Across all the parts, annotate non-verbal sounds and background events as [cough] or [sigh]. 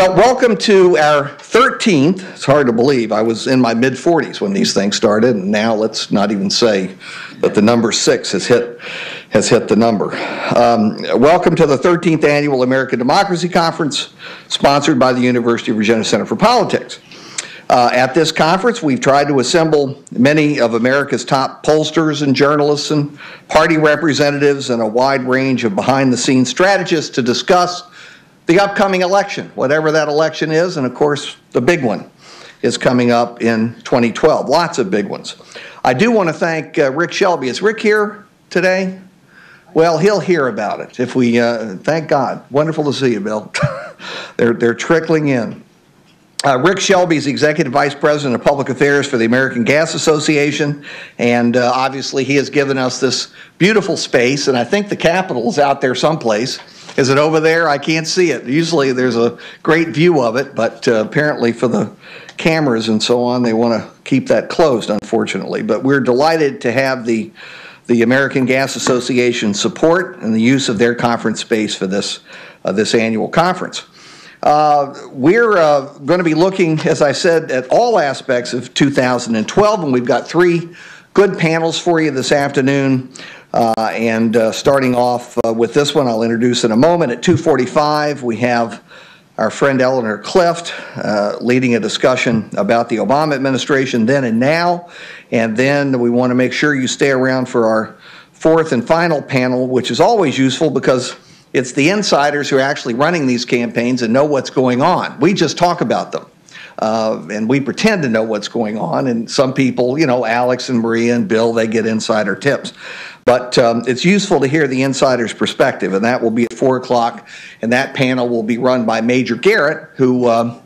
Well, welcome to our 13th. It's hard to believe. I was in my mid 40s when these things started, and now let's not even say that the number six has hit has hit the number. Um, welcome to the 13th annual American Democracy Conference, sponsored by the University of Virginia Center for Politics. Uh, at this conference, we've tried to assemble many of America's top pollsters and journalists and party representatives and a wide range of behind the scenes strategists to discuss the upcoming election, whatever that election is, and of course, the big one is coming up in 2012. Lots of big ones. I do want to thank uh, Rick Shelby. Is Rick here today? Well, he'll hear about it if we, uh, thank God. Wonderful to see you, Bill. [laughs] they're, they're trickling in. Uh, Rick Shelby is Executive Vice President of Public Affairs for the American Gas Association, and uh, obviously he has given us this beautiful space, and I think the Capitol is out there someplace. Is it over there? I can't see it. Usually there's a great view of it, but uh, apparently for the cameras and so on, they want to keep that closed, unfortunately. But we're delighted to have the the American Gas Association support and the use of their conference space for this uh, this annual conference. Uh, we're uh, going to be looking, as I said, at all aspects of 2012, and we've got three good panels for you this afternoon. Uh, and uh, starting off uh, with this one, I'll introduce in a moment. At 2:45, we have our friend Eleanor Clift uh, leading a discussion about the Obama administration then and now. And then we want to make sure you stay around for our fourth and final panel, which is always useful because it's the insiders who are actually running these campaigns and know what's going on. We just talk about them. Uh, and we pretend to know what's going on. And some people, you know, Alex and Maria and Bill, they get insider tips. But um, it's useful to hear the insider's perspective, and that will be at 4 o'clock. And that panel will be run by Major Garrett, who um,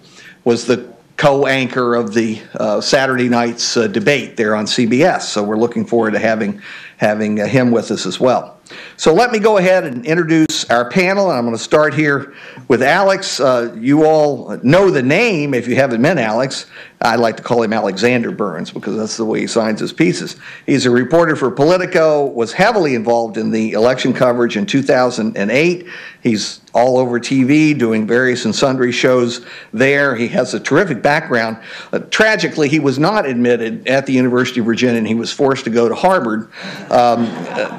was the co-anchor of the uh, Saturday night's uh, debate there on CBS. So we're looking forward to having having uh, him with us as well. So let me go ahead and introduce our panel, and I'm going to start here with Alex. Uh, you all know the name if you haven't met Alex. I like to call him Alexander Burns because that's the way he signs his pieces. He's a reporter for Politico, was heavily involved in the election coverage in 2008. He's all over TV doing various and sundry shows there. He has a terrific background. Uh, tragically, he was not admitted at the University of Virginia and he was forced to go to Harvard. Um,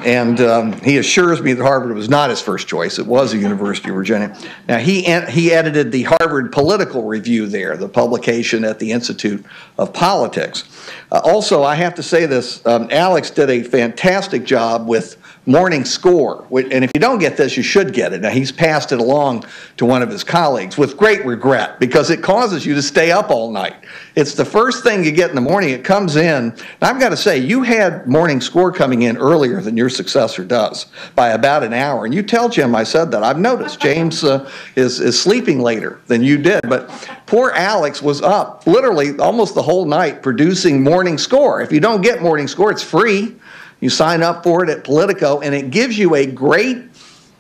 and um, he assures me that Harvard was not his first choice. It was the University of Virginia. Now, he, he edited the Harvard Political Review there, the publication at the Institute of Politics. Uh, also, I have to say this um, Alex did a fantastic job with morning score. And if you don't get this, you should get it. Now, he's passed it along to one of his colleagues with great regret because it causes you to stay up all night. It's the first thing you get in the morning. It comes in. And I've got to say, you had morning score coming in earlier than your successor does by about an hour. And you tell Jim I said that. I've noticed James uh, is, is sleeping later than you did. But poor Alex was up literally almost the whole night producing morning score. If you don't get morning score, it's free. You sign up for it at Politico, and it gives you a great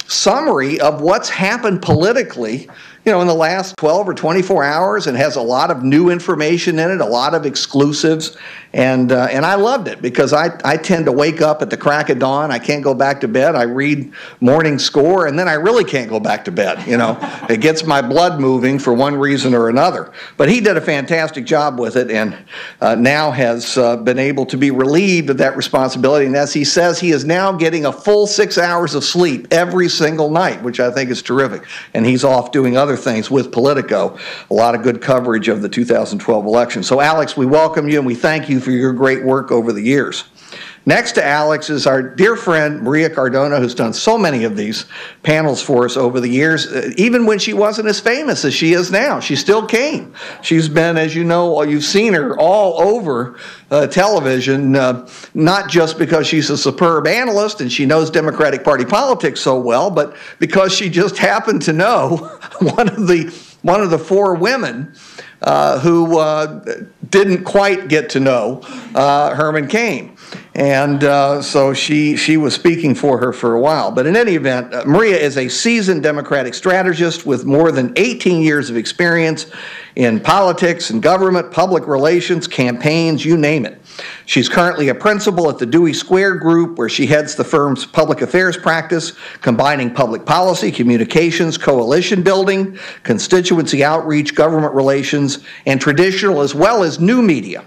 summary of what's happened politically you know, in the last 12 or 24 hours and has a lot of new information in it, a lot of exclusives. And, uh, and I loved it because I, I tend to wake up at the crack of dawn. I can't go back to bed. I read morning score and then I really can't go back to bed. You know, [laughs] it gets my blood moving for one reason or another. But he did a fantastic job with it and uh, now has uh, been able to be relieved of that responsibility. And as he says, he is now getting a full six hours of sleep every single night, which I think is terrific. And he's off doing other things with Politico. A lot of good coverage of the 2012 election. So, Alex, we welcome you and we thank you for your great work over the years. Next to Alex is our dear friend Maria Cardona, who's done so many of these panels for us over the years. Uh, even when she wasn't as famous as she is now, she still came. She's been, as you know, you've seen her all over uh, television, uh, not just because she's a superb analyst and she knows Democratic Party politics so well, but because she just happened to know [laughs] one of the one of the four women uh, who uh, didn't quite get to know uh, Herman Cain. And uh, so she, she was speaking for her for a while. But in any event, uh, Maria is a seasoned Democratic strategist with more than 18 years of experience in politics and government, public relations, campaigns, you name it. She's currently a principal at the Dewey Square Group, where she heads the firm's public affairs practice, combining public policy, communications, coalition building, constituency outreach, government relations, and traditional as well as new media.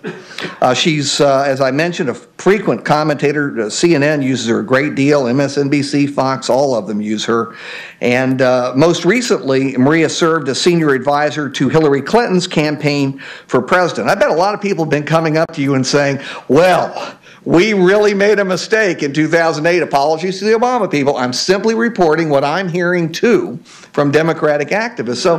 Uh, she's, uh, as I mentioned, a frequent commentator. Uh, CNN uses her a great deal, MSNBC, Fox, all of them use her. And uh, most recently, Maria served as senior advisor to Hillary Clinton's campaign for president. I bet a lot of people have been coming up to you and saying, well, we really made a mistake in 2008. Apologies to the Obama people. I'm simply reporting what I'm hearing too from Democratic activists. So,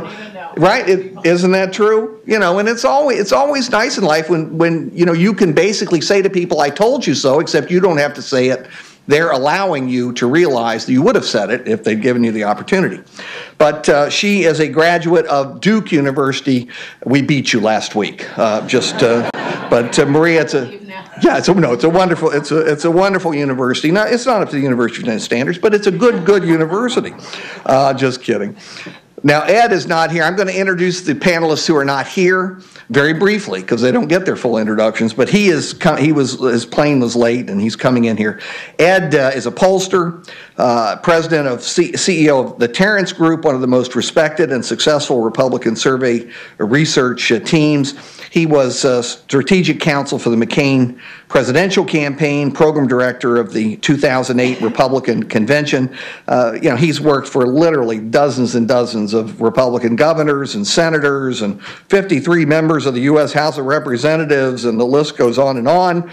right? is not that true? You know, and it's always it's always nice in life when when you know you can basically say to people, "I told you so," except you don't have to say it they're allowing you to realize that you would have said it if they'd given you the opportunity. But uh, she is a graduate of Duke University. We beat you last week. Uh, just, uh, but uh, Maria, it's a yeah, it's a, no, it's a wonderful, it's a, it's a wonderful university. Now, it's not up to the University of standards, but it's a good, good university. Uh, just kidding. Now, Ed is not here. I'm going to introduce the panelists who are not here very briefly because they don't get their full introductions. But he is he was his plane was late and he's coming in here. Ed uh, is a pollster, uh, president of C- CEO of the Tarrance Group, one of the most respected and successful Republican survey research uh, teams. He was uh, strategic counsel for the McCain presidential campaign, program director of the 2008 Republican convention. Uh, you know, he's worked for literally dozens and dozens of Republican governors and senators and 53 members of the U.S. House of Representatives, and the list goes on and on.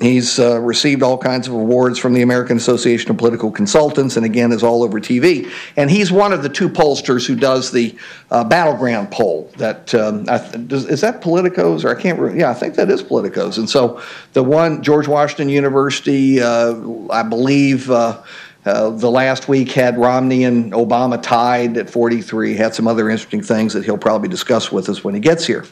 He's uh, received all kinds of awards from the American Association of Political Consultants and again is all over TV. And he's one of the two pollsters who does the uh, battleground poll. That um, does, Is that Politico's or I can't remember? Yeah, I think that is Politico's. And so the one, George Washington University, uh, I believe. Uh, uh, the last week had Romney and Obama tied at 43, had some other interesting things that he'll probably discuss with us when he gets here.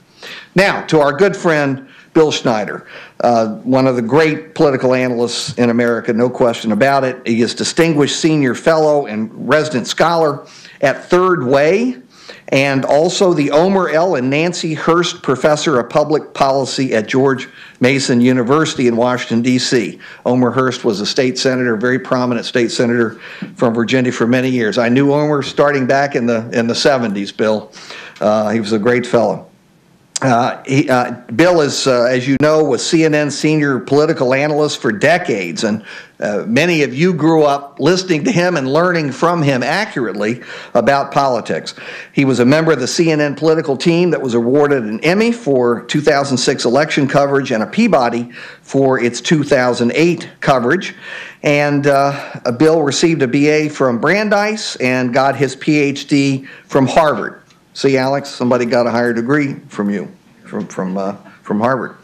Now, to our good friend Bill Schneider, uh, one of the great political analysts in America, no question about it. He is Distinguished Senior Fellow and Resident Scholar at Third Way, and also the Omer L. and Nancy Hirst Professor of Public Policy at George Mason University in Washington, D.C. Omer Hirst was a state senator, very prominent state senator from Virginia for many years. I knew Omer starting back in the, in the 70s, Bill. Uh, he was a great fellow. Uh, he, uh, Bill is, uh, as you know, was CNN senior political analyst for decades, and uh, many of you grew up listening to him and learning from him accurately about politics. He was a member of the CNN political team that was awarded an Emmy for 2006 election coverage and a Peabody for its 2008 coverage. And uh, Bill received a BA from Brandeis and got his PhD from Harvard. See, Alex, somebody got a higher degree from you, from, from, uh, from Harvard.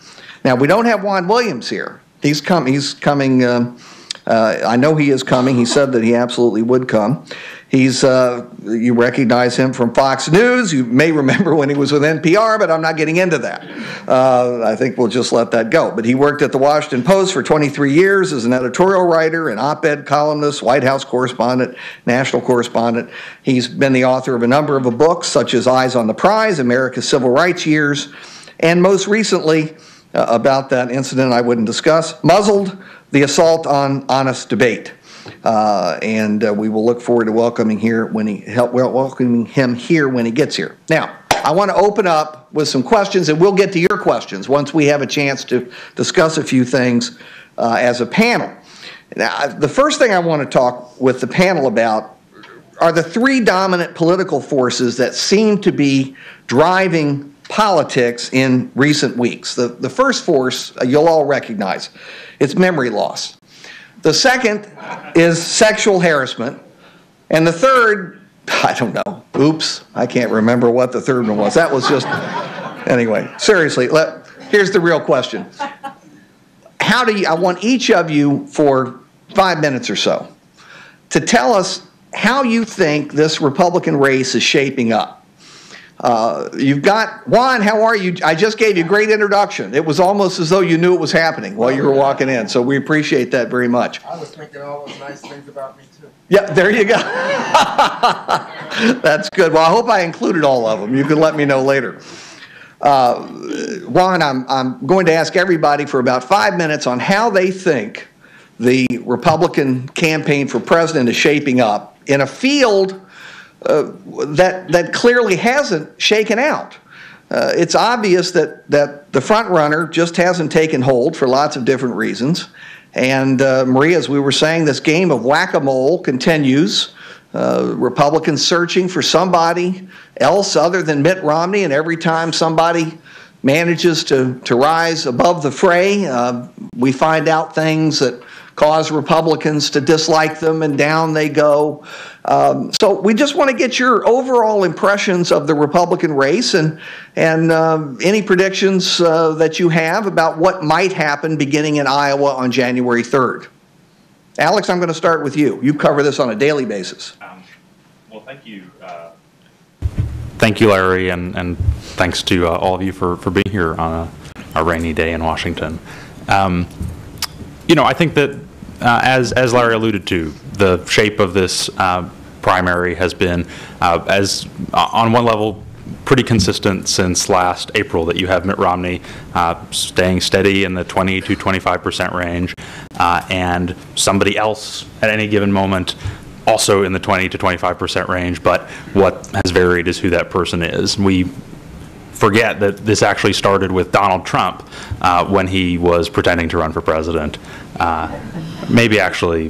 Now, we don't have Juan Williams here. He's, come, he's coming, um, uh, I know he is coming. He said that he absolutely would come. He's, uh, you recognize him from Fox News. You may remember when he was with NPR, but I'm not getting into that. Uh, I think we'll just let that go. But he worked at the Washington Post for 23 years as an editorial writer, an op ed columnist, White House correspondent, national correspondent. He's been the author of a number of books, such as Eyes on the Prize, America's Civil Rights Years, and most recently, uh, about that incident I wouldn't discuss, Muzzled the Assault on Honest Debate. Uh, and uh, we will look forward to welcoming here when he help welcoming him here when he gets here. Now, I want to open up with some questions, and we'll get to your questions once we have a chance to discuss a few things uh, as a panel. Now, the first thing I want to talk with the panel about are the three dominant political forces that seem to be driving politics in recent weeks. The, the first force uh, you'll all recognize it's memory loss. The second is sexual harassment. And the third, [laughs] I don't know. Oops, I can't remember what the third one was. That was just, anyway, seriously, let, here's the real question. How do you, I want each of you for five minutes or so to tell us how you think this Republican race is shaping up. Uh, You've got, Juan, how are you? I just gave you a great introduction. It was almost as though you knew it was happening while you were walking in, so we appreciate that very much. I was thinking all those nice things about me too. Yeah, there you go. [laughs] That's good. Well, I hope I included all of them. You can let me know later. Uh, Juan, I'm, I'm going to ask everybody for about five minutes on how they think the Republican campaign for president is shaping up in a field uh, that, that clearly hasn't shaken out. Uh, it's obvious that, that the front runner just hasn't taken hold for lots of different reasons. And uh, Maria, as we were saying, this game of whack a mole continues. Uh, Republicans searching for somebody else other than Mitt Romney, and every time somebody manages to, to rise above the fray, uh, we find out things that cause Republicans to dislike them, and down they go. Um, so we just want to get your overall impressions of the Republican race and and um, any predictions uh, that you have about what might happen beginning in Iowa on January 3rd. Alex, I'm going to start with you. You cover this on a daily basis. Um, Well, thank you. uh, Thank you, Larry, and, and thanks to uh, all of you for, for being here on a, a rainy day in Washington. Um, You know, I think that, uh, as, as Larry alluded to, the shape of this uh, primary has been, uh, as, uh, on one level, pretty consistent since last April, that you have Mitt Romney uh, staying steady in the 20 to 25% range, uh, and somebody else at any given moment also in the 20 to 25% range, but what has varied is who that person is. We forget that this actually started with Donald Trump uh, when he was pretending to run for president, uh, maybe actually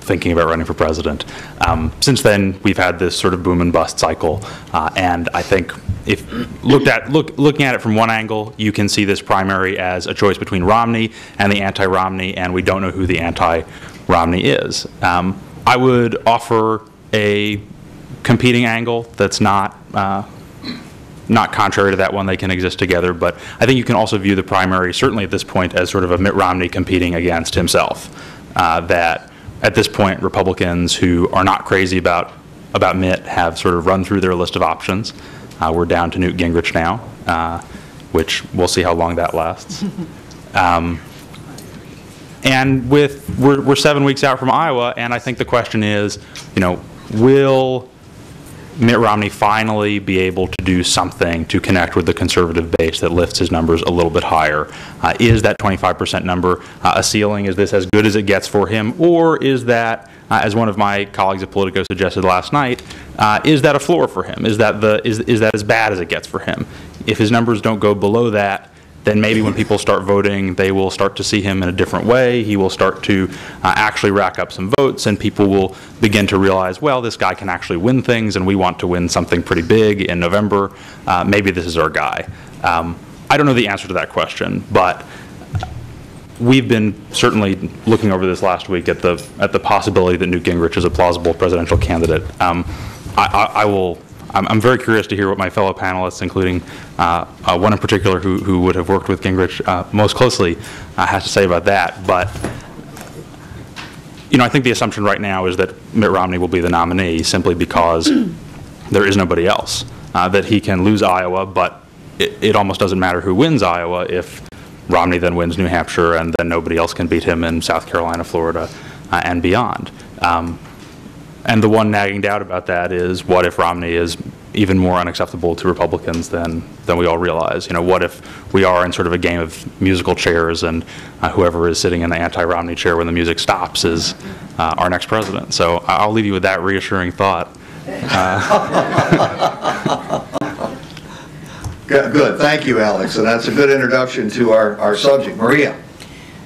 thinking about running for president. Um, since then, we've had this sort of boom and bust cycle, uh, and I think if looked at look looking at it from one angle, you can see this primary as a choice between Romney and the anti-Romney, and we don't know who the anti-Romney is. Um, I would offer a competing angle that's not uh, not contrary to that one, they can exist together. But I think you can also view the primary, certainly at this point, as sort of a Mitt Romney competing against himself. Uh, that at this point, Republicans who are not crazy about about Mitt have sort of run through their list of options. Uh, we're down to Newt Gingrich now, uh, which we'll see how long that lasts. [laughs] Um, and with we're, we're seven weeks out from Iowa, and I think the question is, you know, will Mitt Romney finally be able to do something to connect with the conservative base that lifts his numbers a little bit higher? Uh, is that 25% number uh, a ceiling? Is this as good as it gets for him? Or is that, uh, as one of my colleagues at Politico suggested last night, uh, is that a floor for him? Is that, the, is, is that as bad as it gets for him? If his numbers don't go below that, then maybe when people start voting, they will start to see him in a different way. He will start to uh, actually rack up some votes, and people will begin to realize, well, this guy can actually win things, and we want to win something pretty big in November. Uh, maybe this is our guy. Um, I don't know the answer to that question, but we've been certainly looking over this last week at the at the possibility that Newt Gingrich is a plausible presidential candidate. Um, I, I, I will I'm, I'm very curious to hear what my fellow panelists, including uh, uh, one in particular who, who would have worked with Gingrich uh, most closely, uh, has to say about that. But, you know, I think the assumption right now is that Mitt Romney will be the nominee simply because [clears throat] there is nobody else. Uh, that he can lose Iowa, but it, it almost doesn't matter who wins Iowa if Romney then wins New Hampshire and then nobody else can beat him in South Carolina, Florida, uh, and beyond. Um, and the one nagging doubt about that is what if Romney is even more unacceptable to Republicans than, than we all realize? You know, what if we are in sort of a game of musical chairs and uh, whoever is sitting in the anti-Romney chair when the music stops is uh, our next president? So I'll leave you with that reassuring thought. [laughs] Good, good. thank you, Alex, and that's a good introduction to our, our subject. Maria?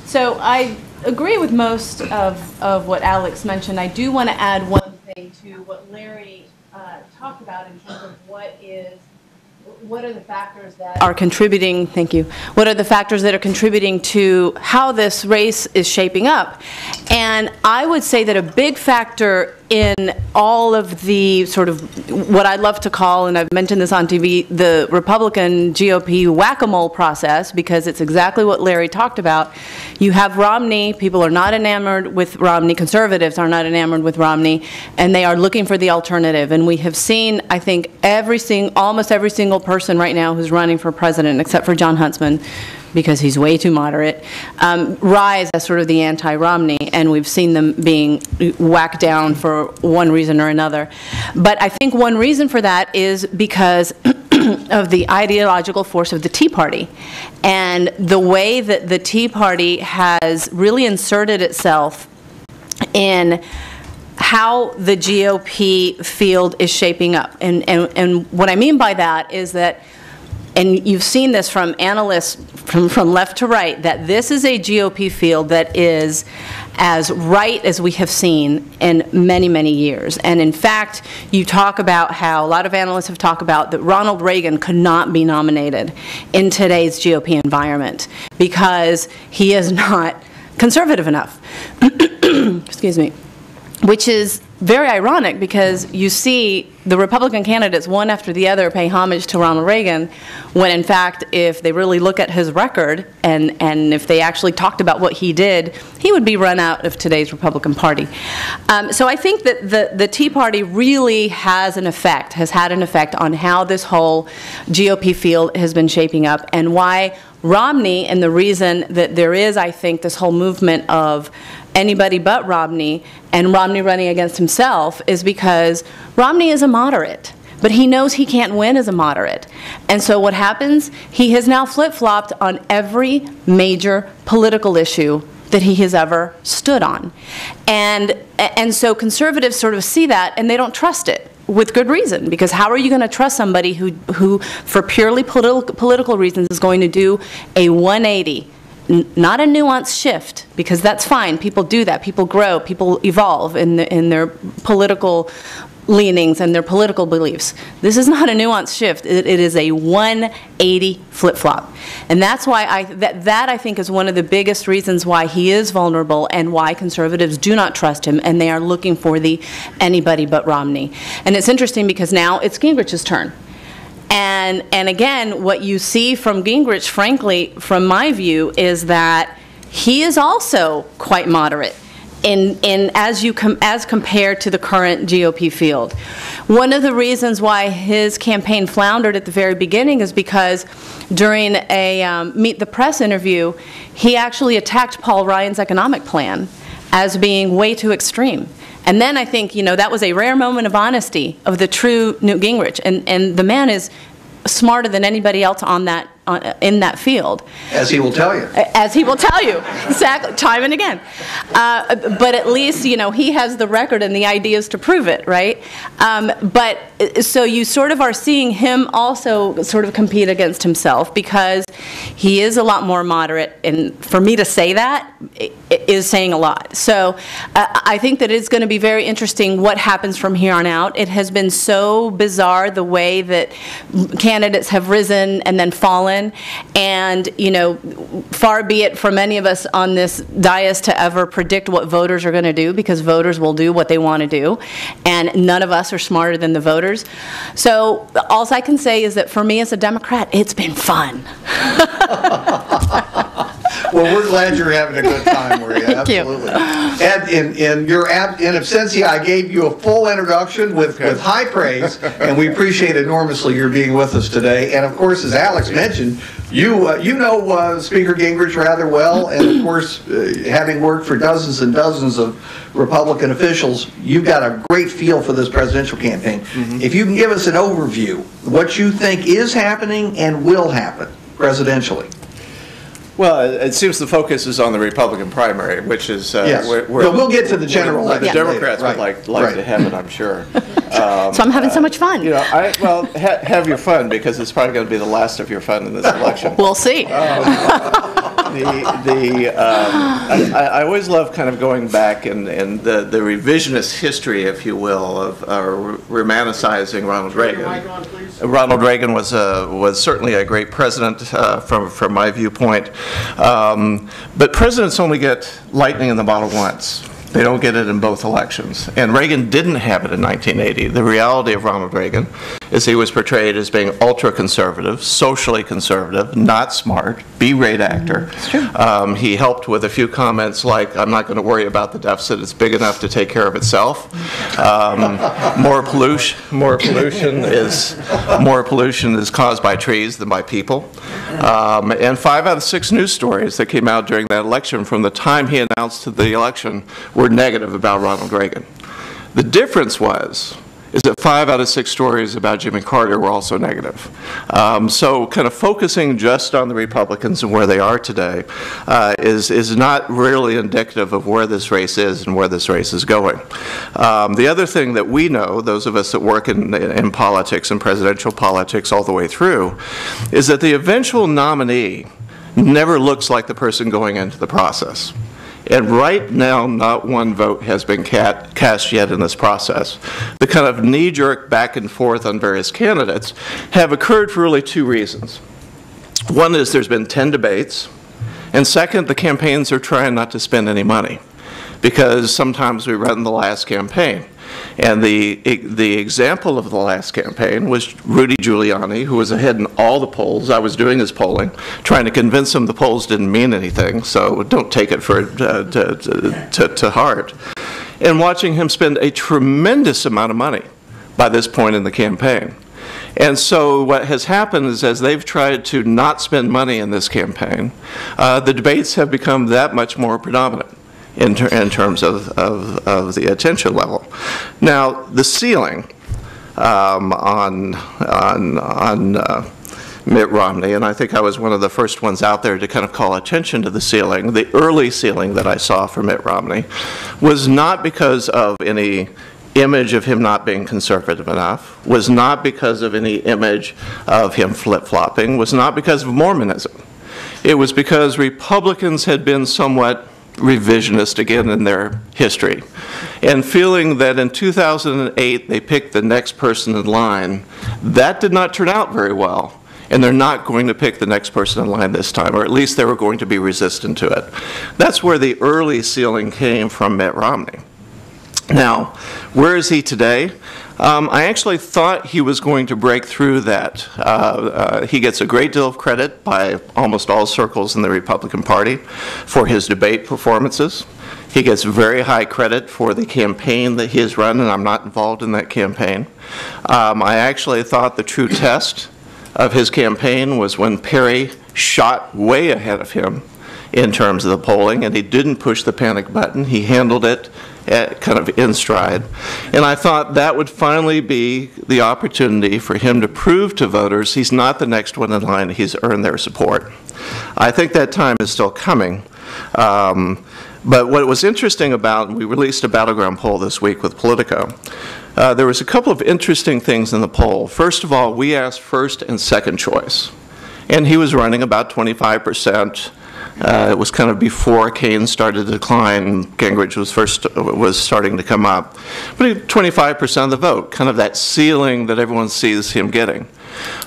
So I agree with most of, of what Alex mentioned. I do want to add one thing to what Larry uh, talked about in terms of what is, what are the factors that are contributing, thank you, what are the factors that are contributing to how this race is shaping up? And I would say that a big factor in all of the sort of what I love to call, and I've mentioned this on TV, the Republican GOP whack-a-mole process, because it's exactly what Larry talked about. You have Romney, people are not enamored with Romney, conservatives are not enamored with Romney, and they are looking for the alternative. And we have seen, I think, every sing, almost every single person right now who's running for president, except for Jon Huntsman, because he's way too moderate, um, rise as sort of the anti-Romney, and we've seen them being whacked down for one reason or another. But I think one reason for that is because [clears throat] of the ideological force of the Tea Party and the way that the Tea Party has really inserted itself in how the GOP field is shaping up. And, and, and what I mean by that is that and you've seen this from analysts from, from left to right, that this is a GOP field that is as right as we have seen in many, many years. And in fact, you talk about how a lot of analysts have talked about that Ronald Reagan could not be nominated in today's GOP environment because he is not conservative enough. [clears throat] Excuse me. Which is very ironic because you see the Republican candidates, one after the other, pay homage to Ronald Reagan, when in fact, if they really look at his record and, and if they actually talked about what he did, he would be run out of today's Republican Party. Um, so I think that the, the Tea Party really has an effect, has had an effect on how this whole GOP field has been shaping up and why Romney, and the reason that there is, I think, this whole movement of anybody but Romney and Romney running against is because Romney is a moderate. But he knows he can't win as a moderate. And so what happens? He has now flip flopped on every major political issue that he has ever stood on. And, and so conservatives sort of see that and they don't trust it with good reason because how are you going to trust somebody who, who for purely politi political reasons is going to do a 180 not a nuanced shift, because that's fine. People do that. People grow. People evolve in, the, in their political leanings and their political beliefs. This is [laughs] not a nuanced shift. it, it is a 180 flip-flop. And that's why I, that, that I think is one of the biggest reasons why he is vulnerable and why conservatives do not trust him and they are looking for the anybody but Romney. And it's interesting because now it's Gingrich's turn. And, and again, what you see from Gingrich, frankly, from my view, is that he is also quite moderate in, in as, you com, as compared to the current GOP field. One of the reasons why his campaign floundered at the very beginning is because during a um, Meet the Press interview, he actually attacked Paul Ryan's economic plan as being way too extreme. And then I think, you know, that was a rare moment of honesty of the true Newt Gingrich. And, and the man is smarter than anybody else on that uh, in that field. As he will tell you. As he will tell you, exactly, time and again. Uh, but at least, you know, he has the record and the ideas to prove it, right? Um, but so you sort of are seeing him also sort of compete against himself because he is a lot more moderate. And for me to say that is saying a lot. So uh, I think that it's going to be very interesting what happens from here on out. It has been so bizarre the way that candidates have risen and then fallen and, you know, far be it from any of us on this dais to ever predict what voters are going to do because voters will do what they want to do. And none of us are smarter than the voters. So all I can say is that for me as a Democrat, it's been fun. [laughs] Well, we're glad you're having a good time, Maria. Thank you. Absolutely. And in, in your, ab- in absentia, I gave you a full introduction with, with high praise, and we appreciate enormously your being with us today. And of course, as Alex mentioned, you, uh, you know uh, Speaker Gingrich rather well, and of course, uh, having worked for dozens and dozens of Republican officials, you've got a great feel for this presidential campaign. If you can give us an overview, what you think is happening and will happen presidentially. Well, it it seems the focus is on the Republican primary, which is. uh, Yes. where- where- But we'll get to the general where The election later, Democrats would right, like, like to right. have it, I'm sure. [laughs] So I'm having so much fun. You know, I, well, ha- have your fun, because it's probably going to be the last of your fun in this election. [laughs] We'll see. The, the, um, I, I I always love kind of going back and, and the, the revisionist history, if you will, of uh, romanticizing Ronald Reagan. Ronald Reagan was a, was certainly a great president uh, from, from my viewpoint. Um, But presidents only get lightning in the bottle once. They don't get it in both elections. And Reagan didn't have it in 1980. The reality of Ronald Reagan is he was portrayed as being ultra-conservative, socially conservative, not smart, B-rate actor. Um, He helped with a few comments like, "I'm not going to worry about the deficit, it's big enough to take care of itself." Um, More pollution, more pollution [laughs] is, more pollution is caused by trees than by people. Um, And five out of six news stories that came out during that election from the time he announced the election were negative about Ronald Reagan. The difference was, is that five out of six stories about Jimmy Carter were also negative. Um, So kind of focusing just on the Republicans and where they are today uh, is, is not really indicative of where this race is and where this race is going. Um, The other thing that we know, those of us that work in, in politics and presidential politics all the way through, is that the eventual nominee never looks like the person going into the process. And right now, not one vote has been ca- cast yet in this process. The kind of knee-jerk back and forth on various candidates have occurred for really two reasons. One is there's been 10 debates, and second, the campaigns are trying not to spend any money because sometimes we run the last campaign. And the, the example of the last campaign was Rudy Giuliani, who was ahead in all the polls. I was doing his polling, trying to convince him the polls didn't mean anything, so don't take it for, uh, to, to, to heart. And watching him spend a tremendous amount of money by this point in the campaign. And so what has happened is as they've tried to not spend money in this campaign, uh, the debates have become that much more predominant in, ter in terms of, of, of the attention level. Now, the ceiling um, on, on, on uh, Mitt Romney, and I think I was one of the first ones out there to kind of call attention to the ceiling. The early ceiling that I saw for Mitt Romney was not because of any image of him not being conservative enough, was not because of any image of him flip-flopping, was not because of Mormonism. It was because Republicans had been somewhat revisionist again in their history. And feeling that in 2008 they picked the next person in line, that did not turn out very well. And they're not going to pick the next person in line this time, or at least they were going to be resistant to it. That's where the early ceiling came from Mitt Romney. Now, where is he today? Um, I actually thought he was going to break through that. Uh, uh, he gets a great deal of credit by almost all circles in the Republican Party for his debate performances. He gets very high credit for the campaign that he has run, and I'm not involved in that campaign. Um, I actually thought the true test of his campaign was when Perry shot way ahead of him in terms of the polling, and he didn't push the panic button. He handled it at, kind of in stride. And I thought that would finally be the opportunity for him to prove to voters he's not the next one in line, he's earned their support. I think that time is still coming. Um, but what was interesting about, we released a battleground poll this week with Politico. Uh, there was a couple of interesting things in the poll. First of all, we asked first and second choice. And he was running about 25 percent uh, it was kind of before Cain started to decline. Gingrich was first was starting to come up, but 25% of the vote, kind of that ceiling that everyone sees him getting.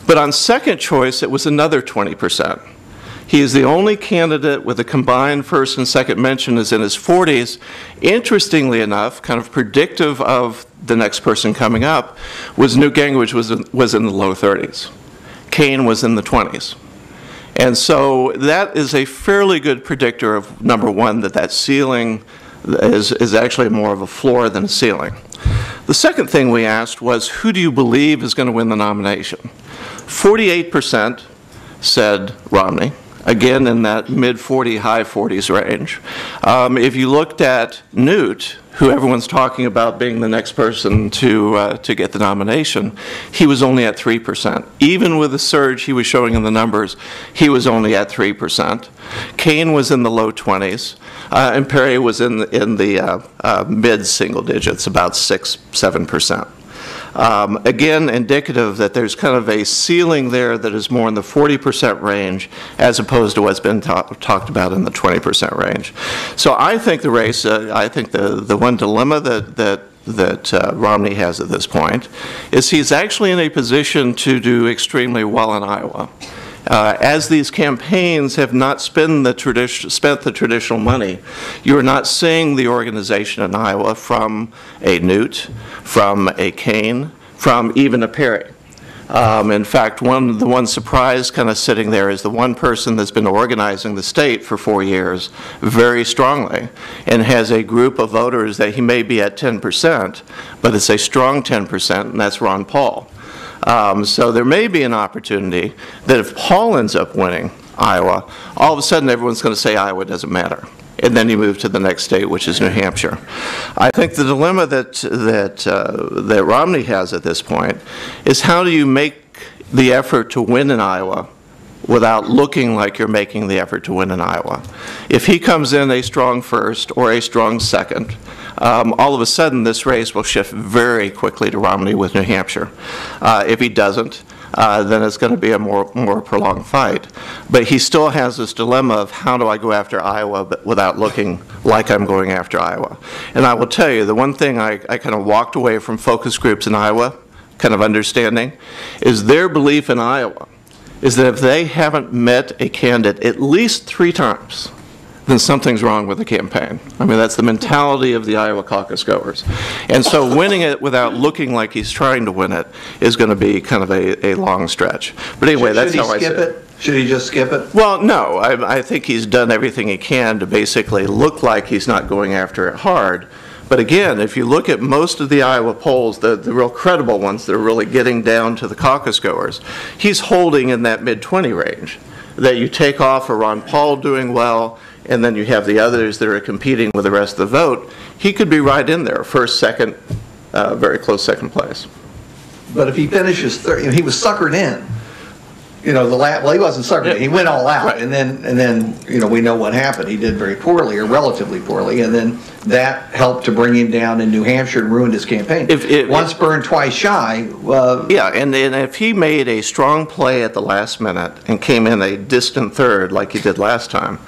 But on second choice, it was another 20%. He is the only candidate with a combined first and second mention is in his 40s. Interestingly enough, kind of predictive of the next person coming up, was Newt Gingrich was in, was in the low 30s. Cain was in the 20s. And so that is a fairly good predictor of, number one, that that ceiling is, is actually more of a floor than a ceiling. The second thing we asked was, who do you believe is going to win the nomination? 48% said Romney, again in that mid 40, high 40s range. Um, if you looked at Newt, who everyone's talking about being the next person to, uh, to get the nomination, he was only at 3%. Even with the surge he was showing in the numbers, he was only at 3%. Cain was in the low 20s, uh, and Perry was in the, in the uh, uh mid single digits, about 6, 7%. Um, again, indicative that there's kind of a ceiling there that is more in the 40% range as opposed to what's been ta talked about in the 20% range. So I think the race, uh, I think the, the one dilemma that, that that uh, Romney has at this point is he's actually in a position to do extremely well in Iowa. Uh, As these campaigns have not spent the spent the traditional money, you are not seeing the organization in Iowa from a Newt, from a Cain, from even a Perry. Um, In fact, one, the one surprise kind of sitting there is the one person that's been organizing the state for four years very strongly and has a group of voters that he may be at 10%, but it's a strong 10%, and that's Ron Paul. Um, So there may be an opportunity that if Paul ends up winning Iowa, all of a sudden everyone's going to say Iowa doesn't matter. And then you move to the next state, which is New Hampshire. I think the dilemma that, that, uh, that Romney has at this point is how do you make the effort to win in Iowa without looking like you're making the effort to win in Iowa. If he comes in a strong first or a strong second, um, all of a sudden, this race will shift very quickly to Romney with New Hampshire. Uh, If he doesn't, uh, then it's going to be a more, more prolonged fight. But he still has this dilemma of how do I go after Iowa but without looking like I'm going after Iowa? And I will tell you, the one thing I, I kind of walked away from focus groups in Iowa, kind of understanding, is their belief in Iowa is that if they haven't met a candidate at least three times, then something's wrong with the campaign. I mean, that's the mentality of the Iowa caucus goers. And so winning it without looking like he's trying to win it is going to be kind of a, a long stretch. But anyway, that's Should he how I see it. it? Should he just skip it? Well, no, I, I think he's done everything he can to basically look like he's not going after it hard. But again, if you look at most of the Iowa polls, the, the real credible ones that are really getting down to the caucus goers, he's holding in that mid-20 range. That you take off a Ron Paul doing well, and then you have the others that are competing with the rest of the vote, he could be right in there, first, second, uh, very close second place. But if he finishes third, he was suckered in. You know, the la, well, he wasn't in, he went all out. Right. And then, and then, you know, we know what happened. He did very poorly, or relatively poorly, and then that helped to bring him down in New Hampshire and ruined his campaign. If- if- Once burned, twice shy, uh, Yeah, and, and if he made a strong play at the last minute and came in a distant third like he did last time,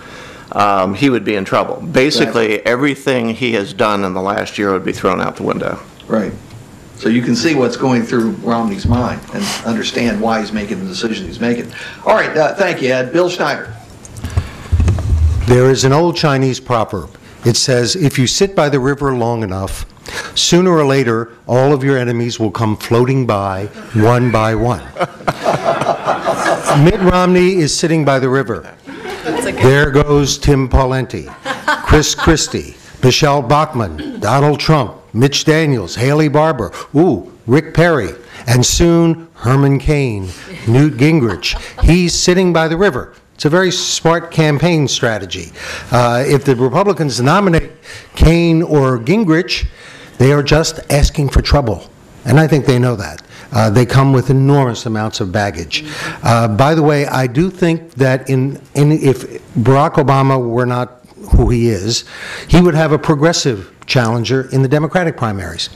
um, he would be in trouble. Basically, everything he has done in the last year would be thrown out the window. right. So you can see what's going through Romney's mind and understand why he's making the decision he's making. All right, uh, thank you, Ed. Bill Schneider. There is an old Chinese proverb. It says, if you sit by the river long enough, sooner or later, all of your enemies will come floating by, one by one. Mitt Romney is sitting by the river. There goes Tim Pawlenty, Chris Christie, Michele Bachmann, Donald Trump, Mitch Daniels, Haley Barbour, ooh, Rick Perry, and soon Herman Cain, Newt Gingrich. He's sitting by the river. It's a very smart campaign strategy. Uh, If the Republicans nominate Cain or Gingrich, they are just asking for trouble. And I think they know that. Uh, They come with enormous amounts of baggage. Uh, By the way, I do think that in, in- if Barack Obama were not who he is, he would have a progressive challenger in the Democratic primaries.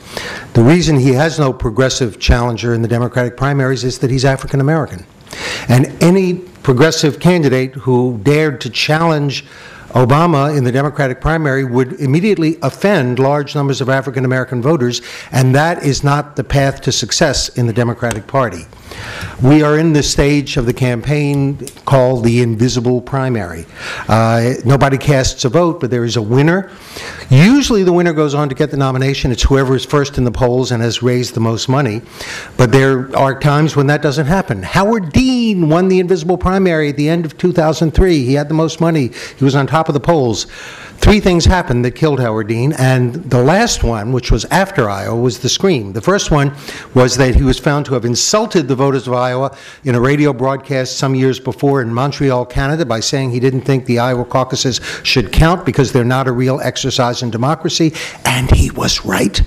The reason he has no progressive challenger in the Democratic primaries is that he's African-American. And any progressive candidate who dared to challenge Obama in the Democratic primary would immediately offend large numbers of African-American voters, and that is not the path to success in the Democratic Party. We are in the stage of the campaign called the invisible primary. Uh, Nobody casts a vote, but there is a winner. Usually, the winner goes on to get the nomination. It's whoever is first in the polls and has raised the most money. But there are times when that doesn't happen. Howard Dean won the invisible primary at the end of 2003. He had the most money. He was on top of the polls. Three things happened that killed Howard Dean, and the last one, which was after Iowa, was the scream. The first one was that he was found to have insulted the voters of Iowa in a radio broadcast some years before in Montreal, Canada, by saying he didn't think the Iowa caucuses should count because they're not a real exercise in democracy, and he was right.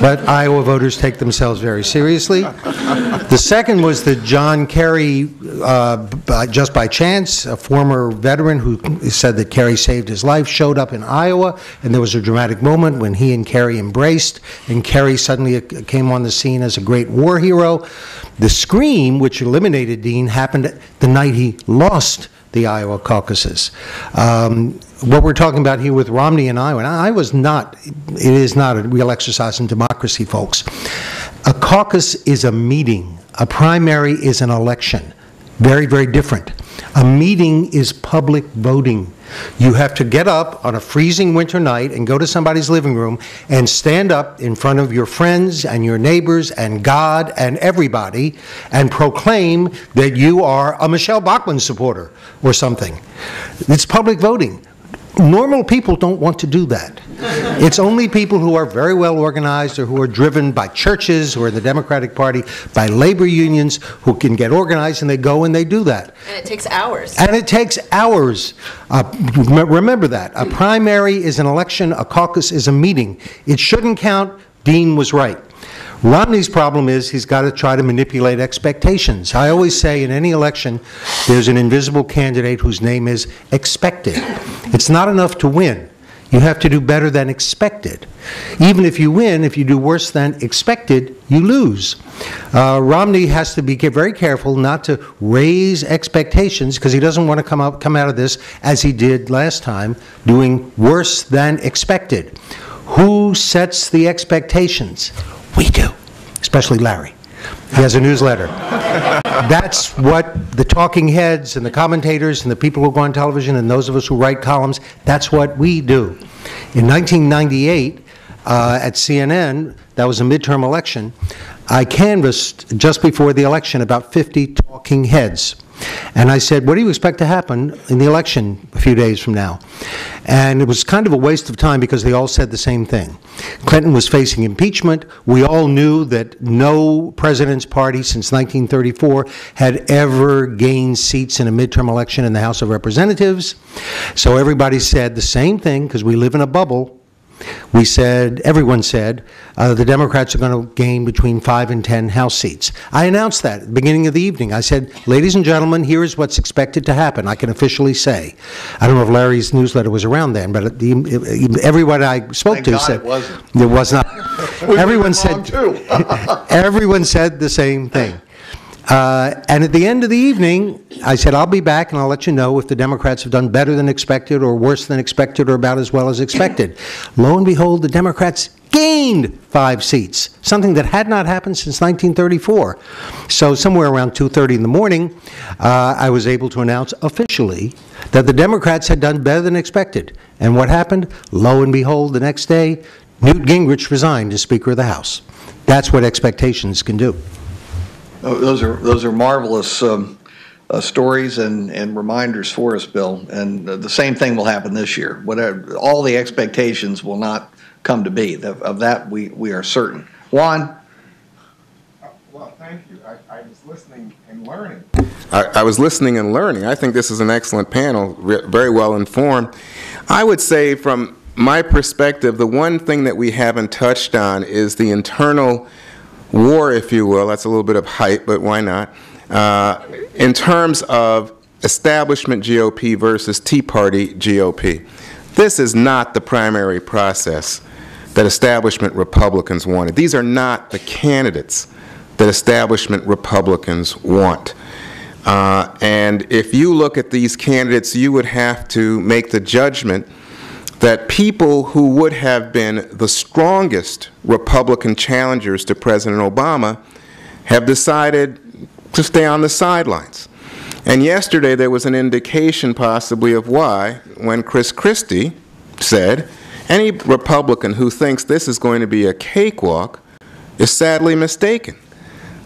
But Iowa voters take themselves very seriously. The second was that John Kerry, uh, just by chance, a former veteran who said that Kerry saved his life, showed up in Iowa, and there was a dramatic moment when he and Kerry embraced, and Kerry suddenly uh, came on the scene as a great war hero. The scream, which eliminated Dean, happened the night he lost the Iowa caucuses. Um, What we're talking about here with Romney and Iowa, and I was not, it is not a real exercise in democracy, folks. A caucus is a meeting. A primary is an election. Very, very different. A meeting is public voting. You have to get up on a freezing winter night and go to somebody's living room and stand up in front of your friends and your neighbors and God and everybody and proclaim that you are a Michele Bachmann supporter or something. It's public voting. Normal people don't want to do that. It's only people who are very well organized or who are driven by churches or the Democratic Party, by labor unions, who can get organized and they go and they do that. And it takes hours. And it takes hours. Uh, Remember that. A primary is an election, a caucus is a meeting. It shouldn't count. Dean was right. Romney's problem is he's got to try to manipulate expectations. I always say in any election, there's an invisible candidate whose name is expected. It's not enough to win. You have to do better than expected. Even if you win, if you do worse than expected, you lose. Uh, Romney has to be very careful not to raise expectations because he doesn't want to come out, come out of this as he did last time, doing worse than expected. Who sets the expectations? We do, especially Larry. He has a newsletter. That's what the talking heads and the commentators and the people who go on television and those of us who write columns, that's what we do. In 1998, uh, at CNN, that was a midterm election, I canvassed just before the election about 50 talking heads. And I said, what do you expect to happen in the election a few days from now? And it was kind of a waste of time because they all said the same thing. Clinton was facing impeachment. We all knew that no president's party since 1934 had ever gained seats in a midterm election in the House of Representatives. So everybody said the same thing because we live in a bubble. We said, everyone said, uh, the Democrats are going to gain between five and 10 House seats. I announced that at the beginning of the evening. I said, ladies and gentlemen, here is what's expected to happen. I can officially say. I don't know if Larry's newsletter was around then, but the- everyone I spoke Thank to God said. it wasn't. It was not. [laughs] Everyone said. [laughs] Everyone said the same thing. Uh, And at the end of the evening, I said, I'll be back and I'll let you know if the Democrats have done better than expected or worse than expected or about as well as expected. [coughs] Lo and behold, the Democrats gained five seats, something that had not happened since 1934. So somewhere around 2:30 in the morning, uh, I was able to announce officially that the Democrats had done better than expected. And what happened? Lo and behold, the next day, Newt Gingrich resigned as Speaker of the House. That's what expectations can do. Oh, Those are, those are marvelous um, uh, stories and, and reminders for us, Bill. And uh, the same thing will happen this year. Whatever, all the expectations will not come to be. Of of that, we, we are certain. Juan? Well, thank you. I, I was listening and learning. I, I was listening and learning. I think this is an excellent panel, re- very well informed. I would say, from my perspective, the one thing that we haven't touched on is the internal war, if you will. That's a little bit of hype, but why not? Uh, in terms of establishment GOP versus Tea Party GOP. This is not the primary process that establishment Republicans wanted. These are not the candidates that establishment Republicans want. Uh, And if you look at these candidates, you would have to make the judgment that people who would have been the strongest Republican challengers to President Obama have decided to stay on the sidelines. And yesterday, there was an indication possibly of why, when Chris Christie said, any Republican who thinks this is going to be a cakewalk is sadly mistaken.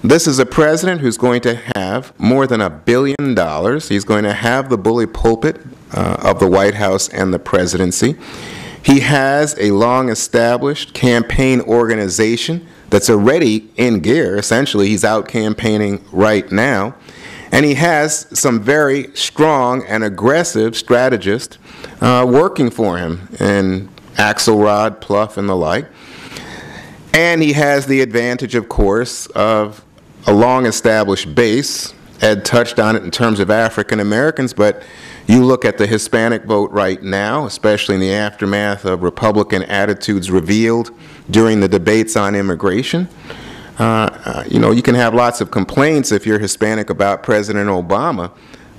This is a president who's going to have more than a billion dollars. He's going to have the bully pulpit uh, of the White House and the presidency. He has a long established campaign organization that's already in gear. Essentially, he's out campaigning right now. And he has some very strong and aggressive strategists uh, working for him in Axelrod, Plouffe, and the like. And he has the advantage, of course, of a long established base. Ed touched on it in terms of African Americans, but you look at the Hispanic vote right now, especially in the aftermath of Republican attitudes revealed during the debates on immigration. Uh, uh, you know, you can have lots of complaints if you're Hispanic about President Obama,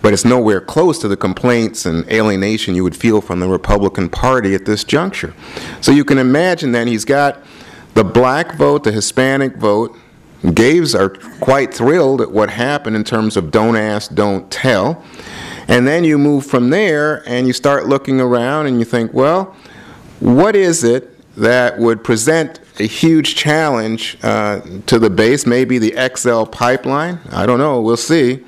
but it's nowhere close to the complaints and alienation you would feel from the Republican Party at this juncture. So you can imagine that he's got the black vote, the Hispanic vote, Gays are quite thrilled at what happened in terms of don't ask, don't tell. And then you move from there and you start looking around and you think, well, what is it that would present a huge challenge uh, to the base? Maybe the XL pipeline? I don't know, we'll see.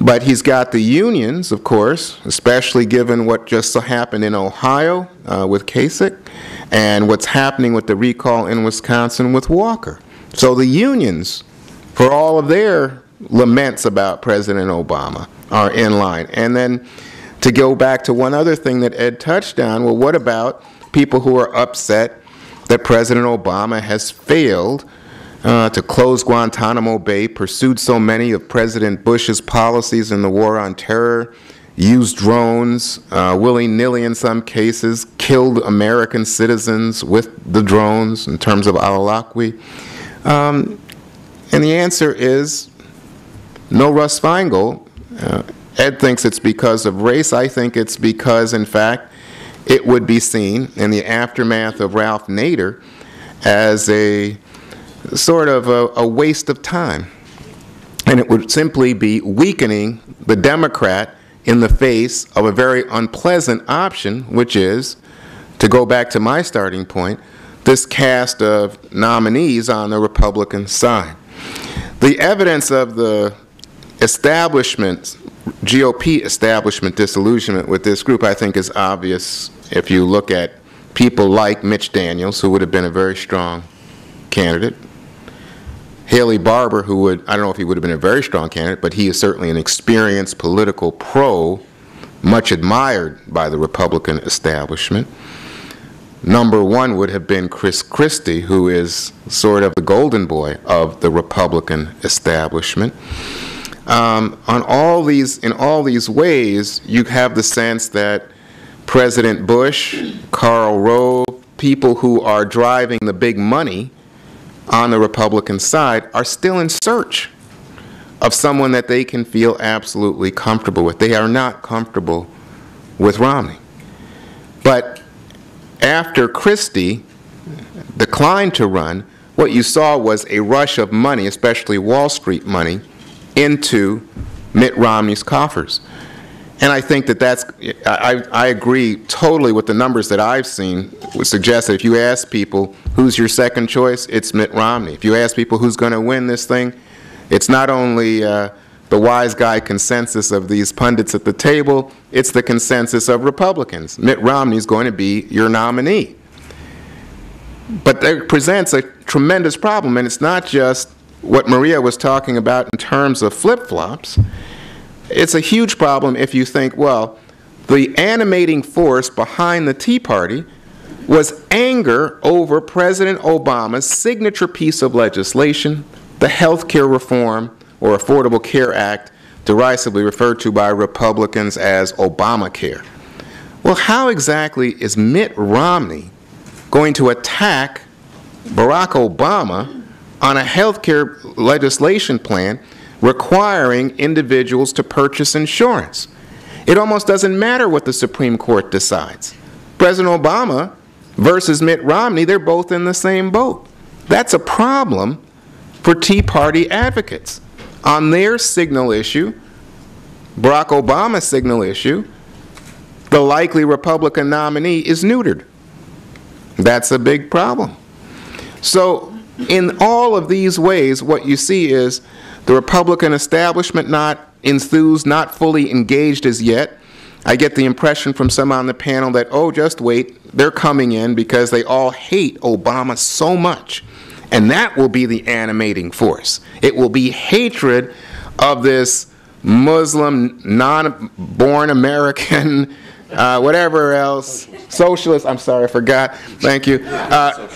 But he's got the unions, of course, especially given what just happened in Ohio uh, with Kasich and what's happening with the recall in Wisconsin with Walker. So the unions, for all of their laments about President Obama, are in line. And then to go back to one other thing that Ed touched on, well, what about people who are upset that President Obama has failed uh, to close Guantanamo Bay, pursued so many of President Bush's policies in the war on terror, used drones uh, willy nilly in some cases, killed American citizens with the drones in terms of Al-Awlaki. Um, and the answer is no Russ Feingold. Uh, Ed thinks it's because of race. I think it's because, in fact, it would be seen in the aftermath of Ralph Nader as a sort of a, a waste of time. And it would simply be weakening the Democrat in the face of a very unpleasant option, which is, to go back to my starting point, this cast of nominees on the Republican side. The evidence of the establishment, GOP establishment disillusionment with this group, I think, is obvious if you look at people like Mitch Daniels, who would have been a very strong candidate, Haley Barbour, who would, I don't know if he would have been a very strong candidate, but he is certainly an experienced political pro, much admired by the Republican establishment. Number one would have been Chris Christie, who is sort of the golden boy of the Republican establishment. Um, on all these, in all these ways, you have the sense that President Bush, Karl Rove, people who are driving the big money on the Republican side are still in search of someone that they can feel absolutely comfortable with. They are not comfortable with Romney. But after Christie declined to run, what you saw was a rush of money, especially Wall Street money, into Mitt Romney's coffers. And I think that that's, I, I agree totally with the numbers that I've seen would suggest that if you ask people who's your second choice, it's Mitt Romney. If you ask people who's going to win this thing, it's not only uh, the wise guy consensus of these pundits at the table, it's the consensus of Republicans. Mitt Romney is going to be your nominee. But that presents a tremendous problem, and it's not just what Maria was talking about in terms of flip flops. It's a huge problem if you think, well, the animating force behind the Tea Party was anger over President Obama's signature piece of legislation, the Health Care Reform or Affordable Care Act, derisively referred to by Republicans as Obamacare. Well, how exactly is Mitt Romney going to attack Barack Obama on a healthcare legislation plan requiring individuals to purchase insurance. It almost doesn't matter what the Supreme Court decides. President Obama versus Mitt Romney, they're both in the same boat. That's a problem for Tea Party advocates. On their signal issue, Barack Obama's signal issue, the likely Republican nominee is neutered. That's a big problem. So, in all of these ways, what you see is the Republican establishment not enthused, not fully engaged as yet. I get the impression from some on the panel that, oh, just wait, they're coming in because they all hate Obama so much. And that will be the animating force. It will be hatred of this Muslim, non born American, uh, whatever else, socialist, I'm sorry, I forgot, thank you. Uh,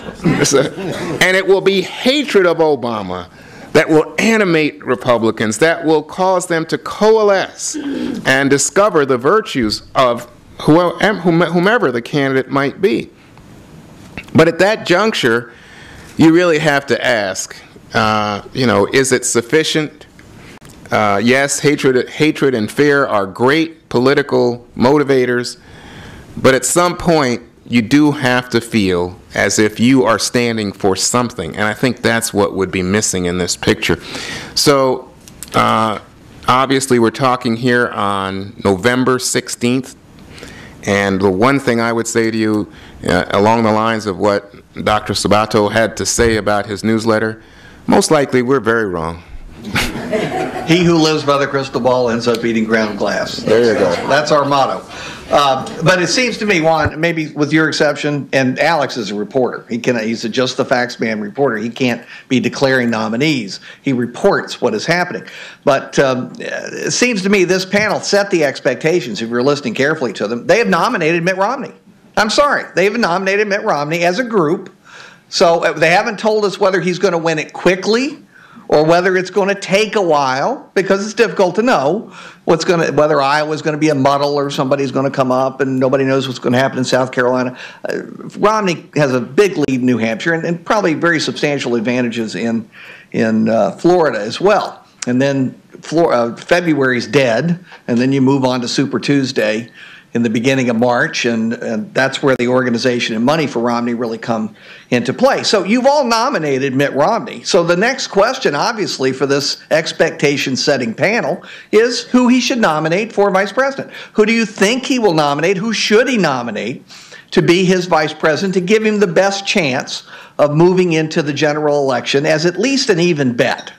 and it will be hatred of Obama that will animate Republicans, that will cause them to coalesce and discover the virtues of whomever the candidate might be. But at that juncture, you really have to ask, uh, you know, is it sufficient? Uh, yes, hatred, hatred and fear are great political motivators, but at some point, you do have to feel as if you are standing for something, and I think that's what would be missing in this picture. So, uh, obviously, we're talking here on November 16th, and the one thing I would say to you, uh, along the lines of what Dr. Sabato had to say about his newsletter, most likely we're very wrong. He who lives by the crystal ball ends up eating ground glass. There you go. That's our motto. Uh, But it seems to me, Juan, maybe with your exception, and Alex is a reporter. He can, he's a just the facts man reporter. He can't be declaring nominees. He reports what is happening. But um, it seems to me this panel set the expectations, if you're listening carefully to them. They have nominated Mitt Romney. I'm sorry. They have nominated Mitt Romney as a group. So uh, they haven't told us whether he's going to win it quickly or whether it's going to take a while because it's difficult to know what's going to whether Iowa's going to be a muddle or somebody's going to come up and nobody knows what's going to happen in South Carolina. Uh, Romney has a big lead in New Hampshire and, and probably very substantial advantages in in uh, Florida as well. And then Flor- uh, February's dead, and then you move on to Super Tuesday in the beginning of March, and, and that's where the organization and money for Romney really come into play. So you've all nominated Mitt Romney. So the next question, obviously, for this expectation setting panel is who he should nominate for vice president. Who do you think he will nominate? Who should he nominate to be his vice president to give him the best chance of moving into the general election as at least an even bet?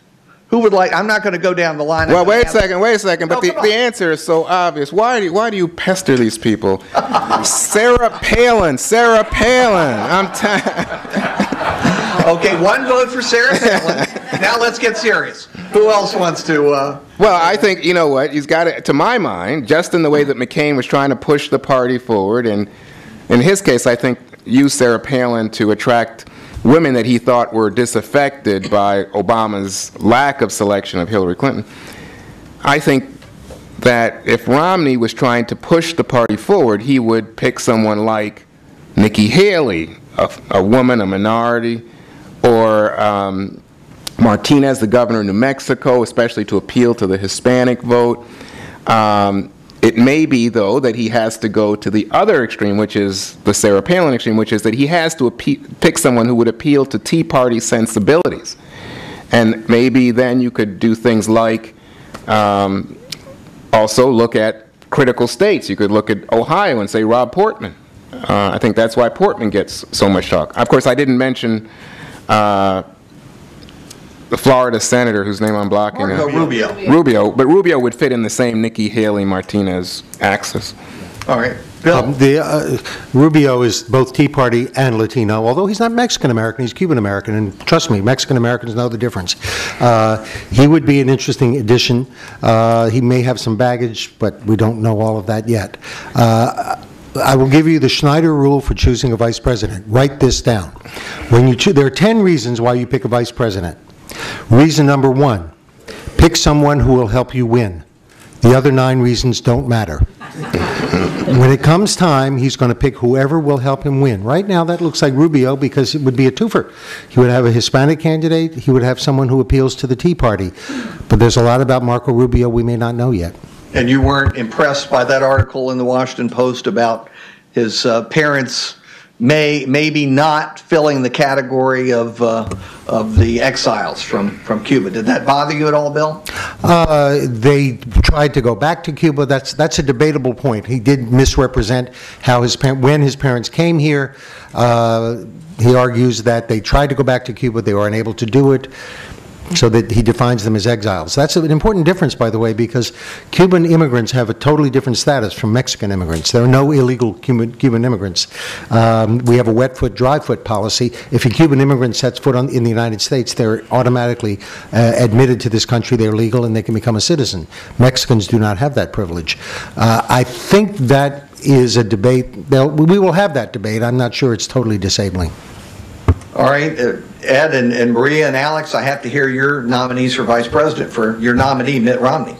Who would like? I'm not going to go down the line. Well, wait a second, wait a second, but the, the answer is so obvious. Why do you, why do you pester these people? [laughs] Sarah Palin, Sarah Palin. I'm t- [laughs] Okay, one vote for Sarah Palin. now let's get serious. Who else wants to? Uh, Well, I think, you know what, he's got it, to my mind, just in the way that McCain was trying to push the party forward, and in his case, I think, used Sarah Palin to attract women that he thought were disaffected by Obama's lack of selection of Hillary Clinton. I think that if Romney was trying to push the party forward, he would pick someone like Nikki Haley, a, a woman, a minority, or um, Martinez, the governor of New Mexico, especially to appeal to the Hispanic vote. Um, it may be, though, that he has to go to the other extreme, which is the Sarah Palin extreme, which is that he has to pick someone who would appeal to Tea Party sensibilities. And maybe then you could do things like um, also look at critical states. You could look at Ohio and say Rob Portman. Uh, I think that's why Portman gets so much talk. Of course, I didn't mention uh, the Florida senator whose name I'm blocking. Marco now. Rubio. Rubio, but Rubio would fit in the same Nikki Haley Martinez axis. All right, Bill. Um, The, uh, Rubio is both Tea Party and Latino, although he's not Mexican-American, he's Cuban-American, and trust me, Mexican-Americans know the difference. Uh, He would be an interesting addition. Uh, He may have some baggage, but we don't know all of that yet. Uh, I will give you the Schneider rule for choosing a vice president. Write this down. When you choo- There are 10 reasons why you pick a vice president. Reason number one, pick someone who will help you win. The other nine reasons don't matter. [laughs] When it comes time, he's going to pick whoever will help him win. Right now, that looks like Rubio because it would be a twofer. He would have a Hispanic candidate, he would have someone who appeals to the Tea Party. But there's a lot about Marco Rubio we may not know yet. And you weren't impressed by that article in the Washington Post about his uh, parents may, maybe not filling the category of, uh, of the exiles from, from Cuba. Did that bother you at all, Bill? Uh, They tried to go back to Cuba, that's, that's a debatable point. He did misrepresent how his, when his parents came here. Uh, He argues that they tried to go back to Cuba, they were unable to do it, so that he defines them as exiles. That's an important difference, by the way, because Cuban immigrants have a totally different status from Mexican immigrants. There are no illegal Cuban Cuban immigrants. Um, We have a wet foot, dry foot policy. If a Cuban immigrant sets foot on- in the United States, they're automatically uh, admitted to this country, they're legal, and they can become a citizen. Mexicans do not have that privilege. Uh, I think that is a debate, They'll- we will have that debate. I'm not sure it's totally disabling. All right, uh, Ed and, and Maria and Alex, I have to hear your nominees for vice president for your nominee, Mitt Romney.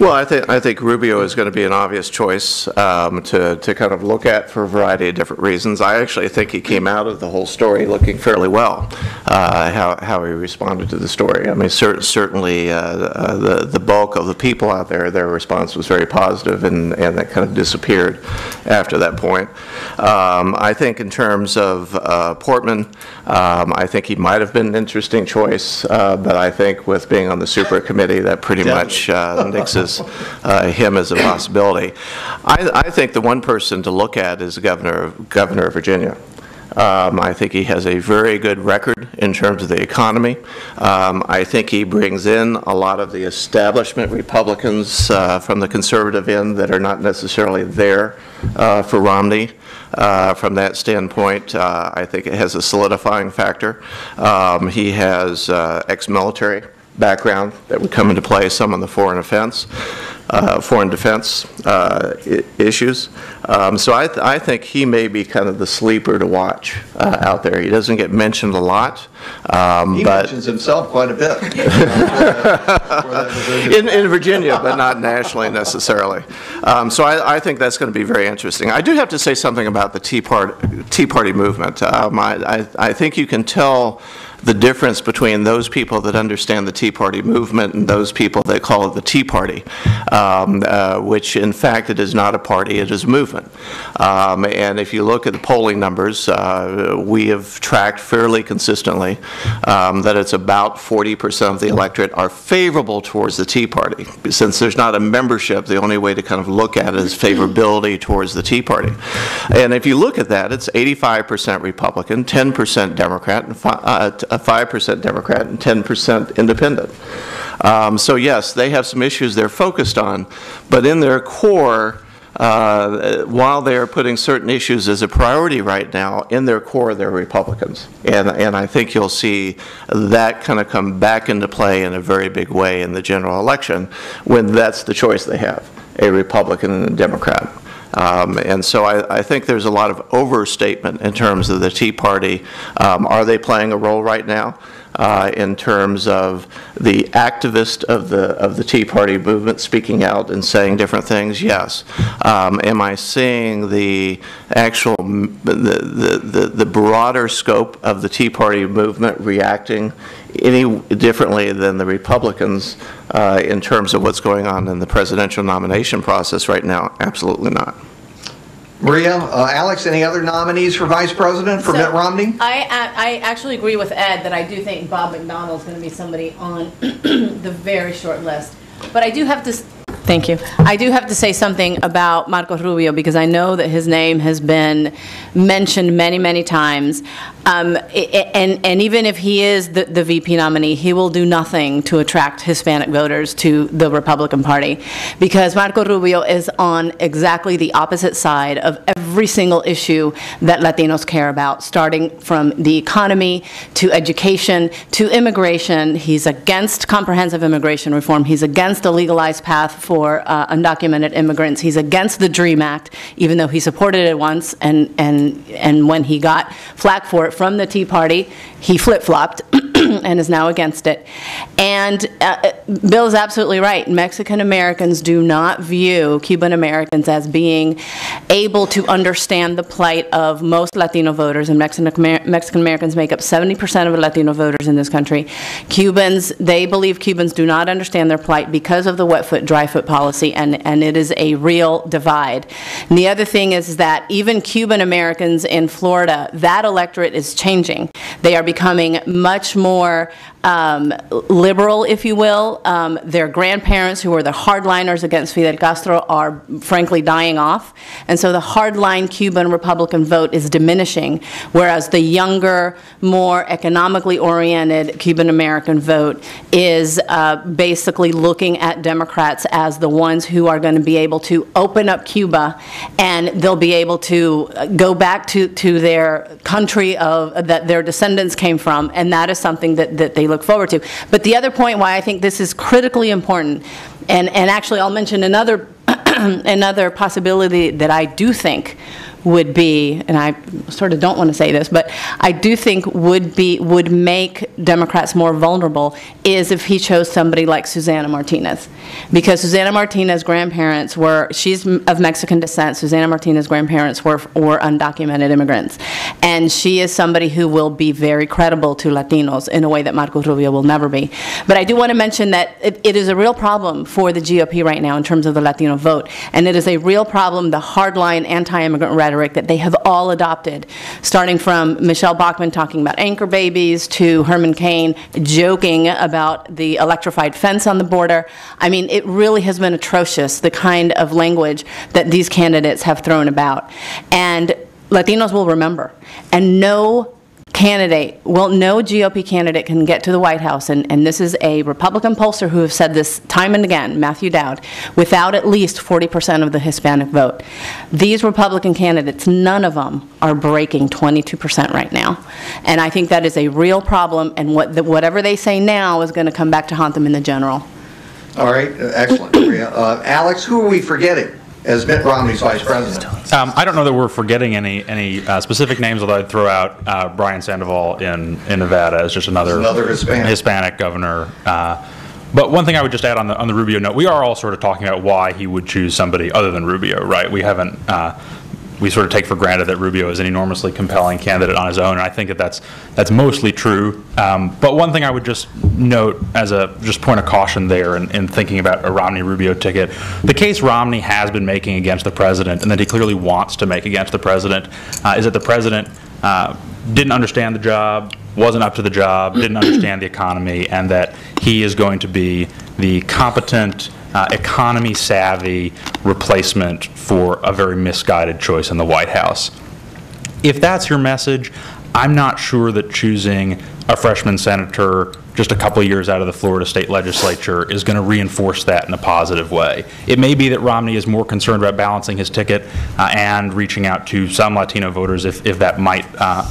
Well, I think, I think Rubio is going to be an obvious choice um, to, to kind of look at for a variety of different reasons. I actually think he came out of the whole story looking fairly well, uh, how, how he responded to the story. I mean, cer- certainly, uh, the, the bulk of the people out there, their response was very positive, and, and that kind of disappeared after that point. Um, I think in terms of uh, Portman, um, I think he might have been an interesting choice, uh, but I think with being on the super committee, that pretty much uh, nixes uh, him as a possibility. I, I think the one person to look at is the governor, governor of Virginia. Um, I think he has a very good record in terms of the economy. Um, I think he brings in a lot of the establishment Republicans uh, from the conservative end that are not necessarily there uh, for Romney. Uh, from that standpoint, uh, I think it has a solidifying factor. Um, he has uh, ex-military background that would come into play, some on the foreign offense, uh, foreign defense uh, i- issues. Um, So I, th- I think he may be kind of the sleeper to watch uh, out there. He doesn't get mentioned a lot, um, He but mentions himself quite a bit. [laughs] [laughs] in, in Virginia, but not nationally necessarily. Um, So I, I think that's going to be very interesting. I do have to say something about the Tea Party, Tea Party movement. Um, I, I think you can tell the difference between those people that understand the Tea Party movement and those people that call it the Tea Party, um, uh, which in fact it is not a party, it is a movement. Um, And if you look at the polling numbers, uh, we have tracked fairly consistently um, that it's about 40% of the electorate are favorable towards the Tea Party. Since there's not a membership, the only way to kind of look at it is favorability towards the Tea Party. And if you look at that, it's 85% Republican, 10% Democrat, and uh, uh, 5% Democrat, and 10% Independent. Um, So yes, they have some issues they're focused on, but in their core, uh, while they are putting certain issues as a priority right now, in their core, they're Republicans. And, and I think you'll see that kind of come back into play in a very big way in the general election when that's the choice they have, a Republican and a Democrat. Um, And so I, I think there's a lot of overstatement in terms of the Tea Party. Um, Are they playing a role right now? Uh, in terms of the activist of the, of the Tea Party movement speaking out and saying different things? Yes. Um, Am I seeing the actual, the, the, the- the broader scope of the Tea Party movement reacting any differently than the Republicans uh, in terms of what's going on in the presidential nomination process right now? Absolutely not. Maria, uh, Alex, any other nominees for vice president for So, Mitt Romney? I, I actually agree with Ed that I do think Bob McDonnell is going to be somebody on [clears throat] the very short list. But I do have to, thank you. I do have to say something about Marco Rubio because I know that his name has been mentioned many, many times. Um, And, and even if he is the the VP nominee, he will do nothing to attract Hispanic voters to the Republican Party because Marco Rubio is on exactly the opposite side of every single issue that Latinos care about, starting from the economy to education to immigration. He's against comprehensive immigration reform. He's against a legalized path for uh, undocumented immigrants. He's against the DREAM Act, even though he supported it once, and, and, and when he got flack for it from the Tea Party, he flip-flopped [clears throat] and is now against it. And uh, Bill is absolutely right. Mexican Americans do not view Cuban Americans as being able to understand the plight of most Latino voters, and Mexican Mexican Americans make up 70% of Latino voters in this country. Cubans, they believe Cubans do not understand their plight because of the wet foot, dry foot policy, and, and it is a real divide. And the other thing is that even Cuban Americans in Florida, that electorate is changing. They are becoming much more um, liberal, if you will. Um, Their grandparents, who were the hardliners against Fidel Castro, are frankly dying off. And so the hardline Cuban Republican vote is diminishing, whereas the younger, more economically oriented Cuban American vote is uh, basically looking at Democrats as the ones who are going to be able to open up Cuba, and they'll be able to uh, go back to, to their country of, that their descendants came from, and that is something that, that they look forward to. But the other point why I think this is critically important, and, and actually I'll mention another, [clears throat] another possibility that I do think would be, and I sort of don't want to say this, but I do think would be, would make Democrats more vulnerable is if he chose somebody like Susana Martinez. Because Susana Martinez's grandparents were, she's of Mexican descent, Susana Martinez's grandparents were, were undocumented immigrants. And she is somebody who will be very credible to Latinos in a way that Marco Rubio will never be. But I do want to mention that it, it is a real problem for the GOP right now in terms of the Latino vote. And it is a real problem, the hardline anti-immigrant rhetoric that they have all adopted, starting from Michele Bachmann talking about anchor babies to Herman Cain joking about the electrified fence on the border. I mean, it really has been atrocious, the kind of language that these candidates have thrown about. And Latinos will remember. And no candidate, well, no GOP candidate can get to the White House, and, and this is a Republican pollster who has said this time and again, Matthew Dowd, without at least 40% of the Hispanic vote. These Republican candidates, none of them are breaking 22% right now. And I think that is a real problem, and what, the- whatever they say now is going to come back to haunt them in the general. All right, uh, excellent. Uh, Alex, who are we forgetting as Mitt Romney's vice president? Um, I don't know that we're forgetting any, any uh, specific names, although I'd throw out uh, Brian Sandoval in, in Nevada as just another. Another Hispanic. Hispanic governor. Uh, But one thing I would just add on the, on the Rubio note, we are all sort of talking about why he would choose somebody other than Rubio, right? We haven't, uh, we sort of take for granted that Rubio is an enormously compelling candidate on his own, and I think that that's, that's mostly true. Um, But one thing I would just note as a, just point of caution there in, in thinking about a Romney-Rubio ticket, the case Romney has been making against the president, and that he clearly wants to make against the president, uh, is that the president uh, didn't understand the job, wasn't up to the job, didn't understand the economy, and that he is going to be the competent, uh, economy-savvy replacement for a very misguided choice in the White House. If that's your message, I'm not sure that choosing a freshman senator just a couple years out of the Florida state legislature is going to reinforce that in a positive way. It may be that Romney is more concerned about balancing his ticket uh, and reaching out to some Latino voters if, if that might, uh,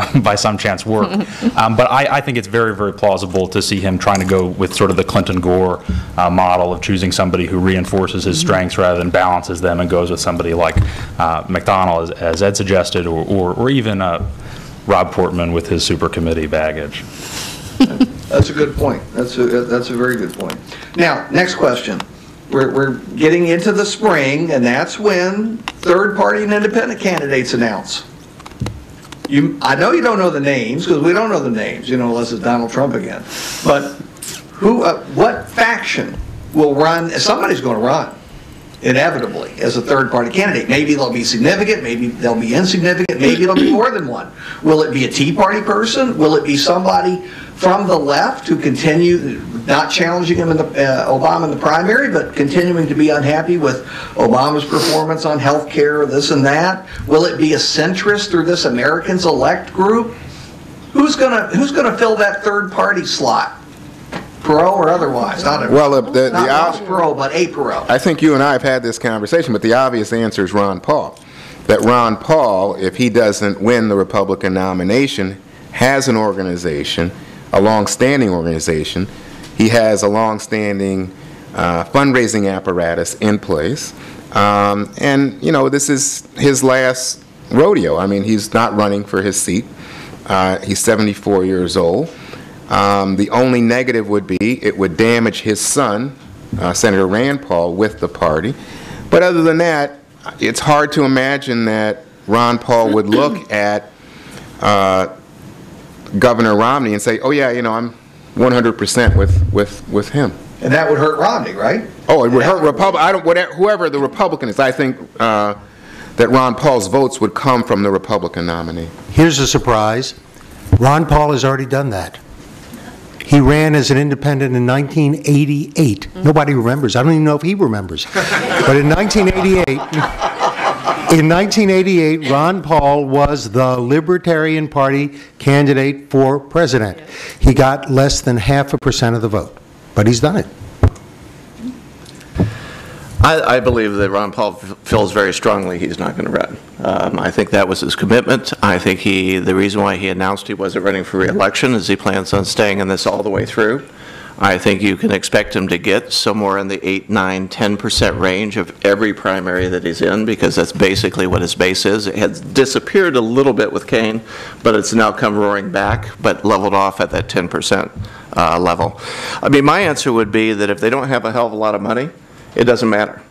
[laughs] by some chance, work. [laughs] um, but I, I think it's very, very plausible to see him trying to go with sort of the Clinton Gore uh, model of choosing somebody who reinforces his strengths rather than balances them and goes with somebody like uh, McDonnell, as, as Ed suggested, or, or, or even uh, Rob Portman with his super committee baggage. That's a good point. That's a, that's a very good point. Now, next question. We're, we're getting into the spring, and that's when third-party and independent candidates announce. You, I know you don't know the names, because we don't know the names, you know, unless it's Donald Trump again. But who, uh, what faction will run, somebody's going to run, inevitably, as a third-party candidate. Maybe they'll be significant, maybe they'll be insignificant, maybe it'll be more than one. Will it be a Tea Party person? Will it be somebody from the left who continue, not challenging him in the, uh, Obama in the primary, but continuing to be unhappy with Obama's performance on health care, this and that? Will it be a centrist through this Americans Elect group? Who's gonna, who's gonna fill that third-party slot? Pro or otherwise? Not a- Well, the- the- Not the Perot, but a Perot. I think you and I have had this conversation, but the obvious answer is Ron Paul. That Ron Paul, if he doesn't win the Republican nomination, has an organization, a long-standing organization. He has a long-standing uh, fundraising apparatus in place. Um, And, you know, this is his last rodeo. I mean, he's not running for his seat. Uh, He's 74 years old. Um, The only negative would be, it would damage his son, uh, Senator Rand Paul, with the party. But other than that, it's hard to imagine that Ron Paul would look [clears throat] at uh, Governor Romney and say, oh, yeah, you know, I'm 100% with, with, with him. And that would hurt Romney, right? Oh, it would hurt Repub, I don't, whatever, whoever the Republican is, I think uh, that Ron Paul's votes would come from the Republican nominee. Here's a surprise. Ron Paul has already done that. He ran as an independent in 1988. Nobody remembers. I don't even know if he remembers. But in 1988, in 1988, Ron Paul was the Libertarian Party candidate for president. He got less than half a percent of the vote, but he's done it. I, I believe that Ron Paul feels very strongly he's not going to run. Um, I think that was his commitment. I think he, the reason why he announced he wasn't running for reelection is he plans on staying in this all the way through. I think you can expect him to get somewhere in the 8, 9, 10% range of every primary that he's in, because that's basically what his base is. It has disappeared a little bit with Cain, but it's now come roaring back, but leveled off at that 10% uh, level. I mean, my answer would be that if they don't have a hell of a lot of money, it doesn't matter.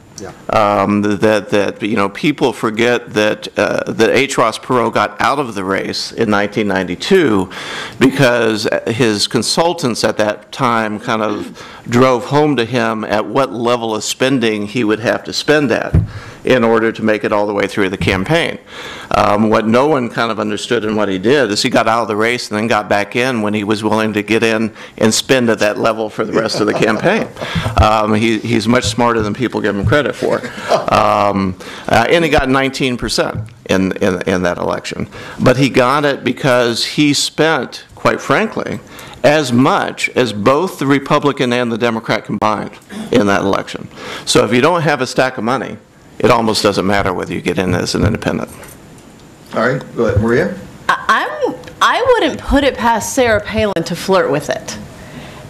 Um, That, that, you know, people forget that, uh, that H. Ross Perot got out of the race in 1992 because his consultants at that time kind of drove home to him at what level of spending he would have to spend at in order to make it all the way through the campaign. Um, What no one kind of understood in what he did is he got out of the race and then got back in when he was willing to get in and spend at that level for the rest of the campaign. Um, he- He's much smarter than people give him credit for. Um, uh, And he got 19% in, in in that election. But he got it because he spent, quite frankly, as much as both the Republican and the Democrat combined in that election. So if you don't have a stack of money, it almost doesn't matter whether you get in as an independent. All right, go ahead, Maria? I- I'm, I wouldn't put it past Sarah Palin to flirt with it.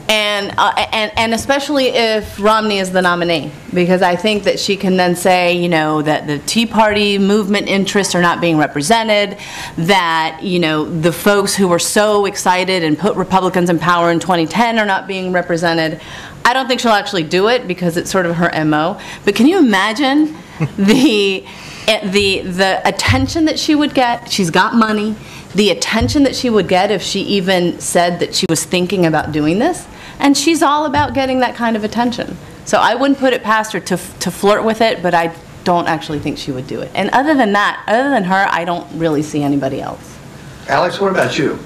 And, uh, and, and especially if Romney is the nominee, because I think that she can then say, you know, that the Tea Party movement interests are not being represented, that, you know, the folks who were so excited and put Republicans in power in 2010 are not being represented. I don't think she'll actually do it because it's sort of her MO. But can you imagine the, eh, the, the attention that she would get? She's got money. The attention that she would get if she even said that she was thinking about doing this. And she's all about getting that kind of attention. So I wouldn't put it past her to, to flirt with it, but I don't actually think she would do it. And other than that, other than her, I don't really see anybody else. Alex, what about you?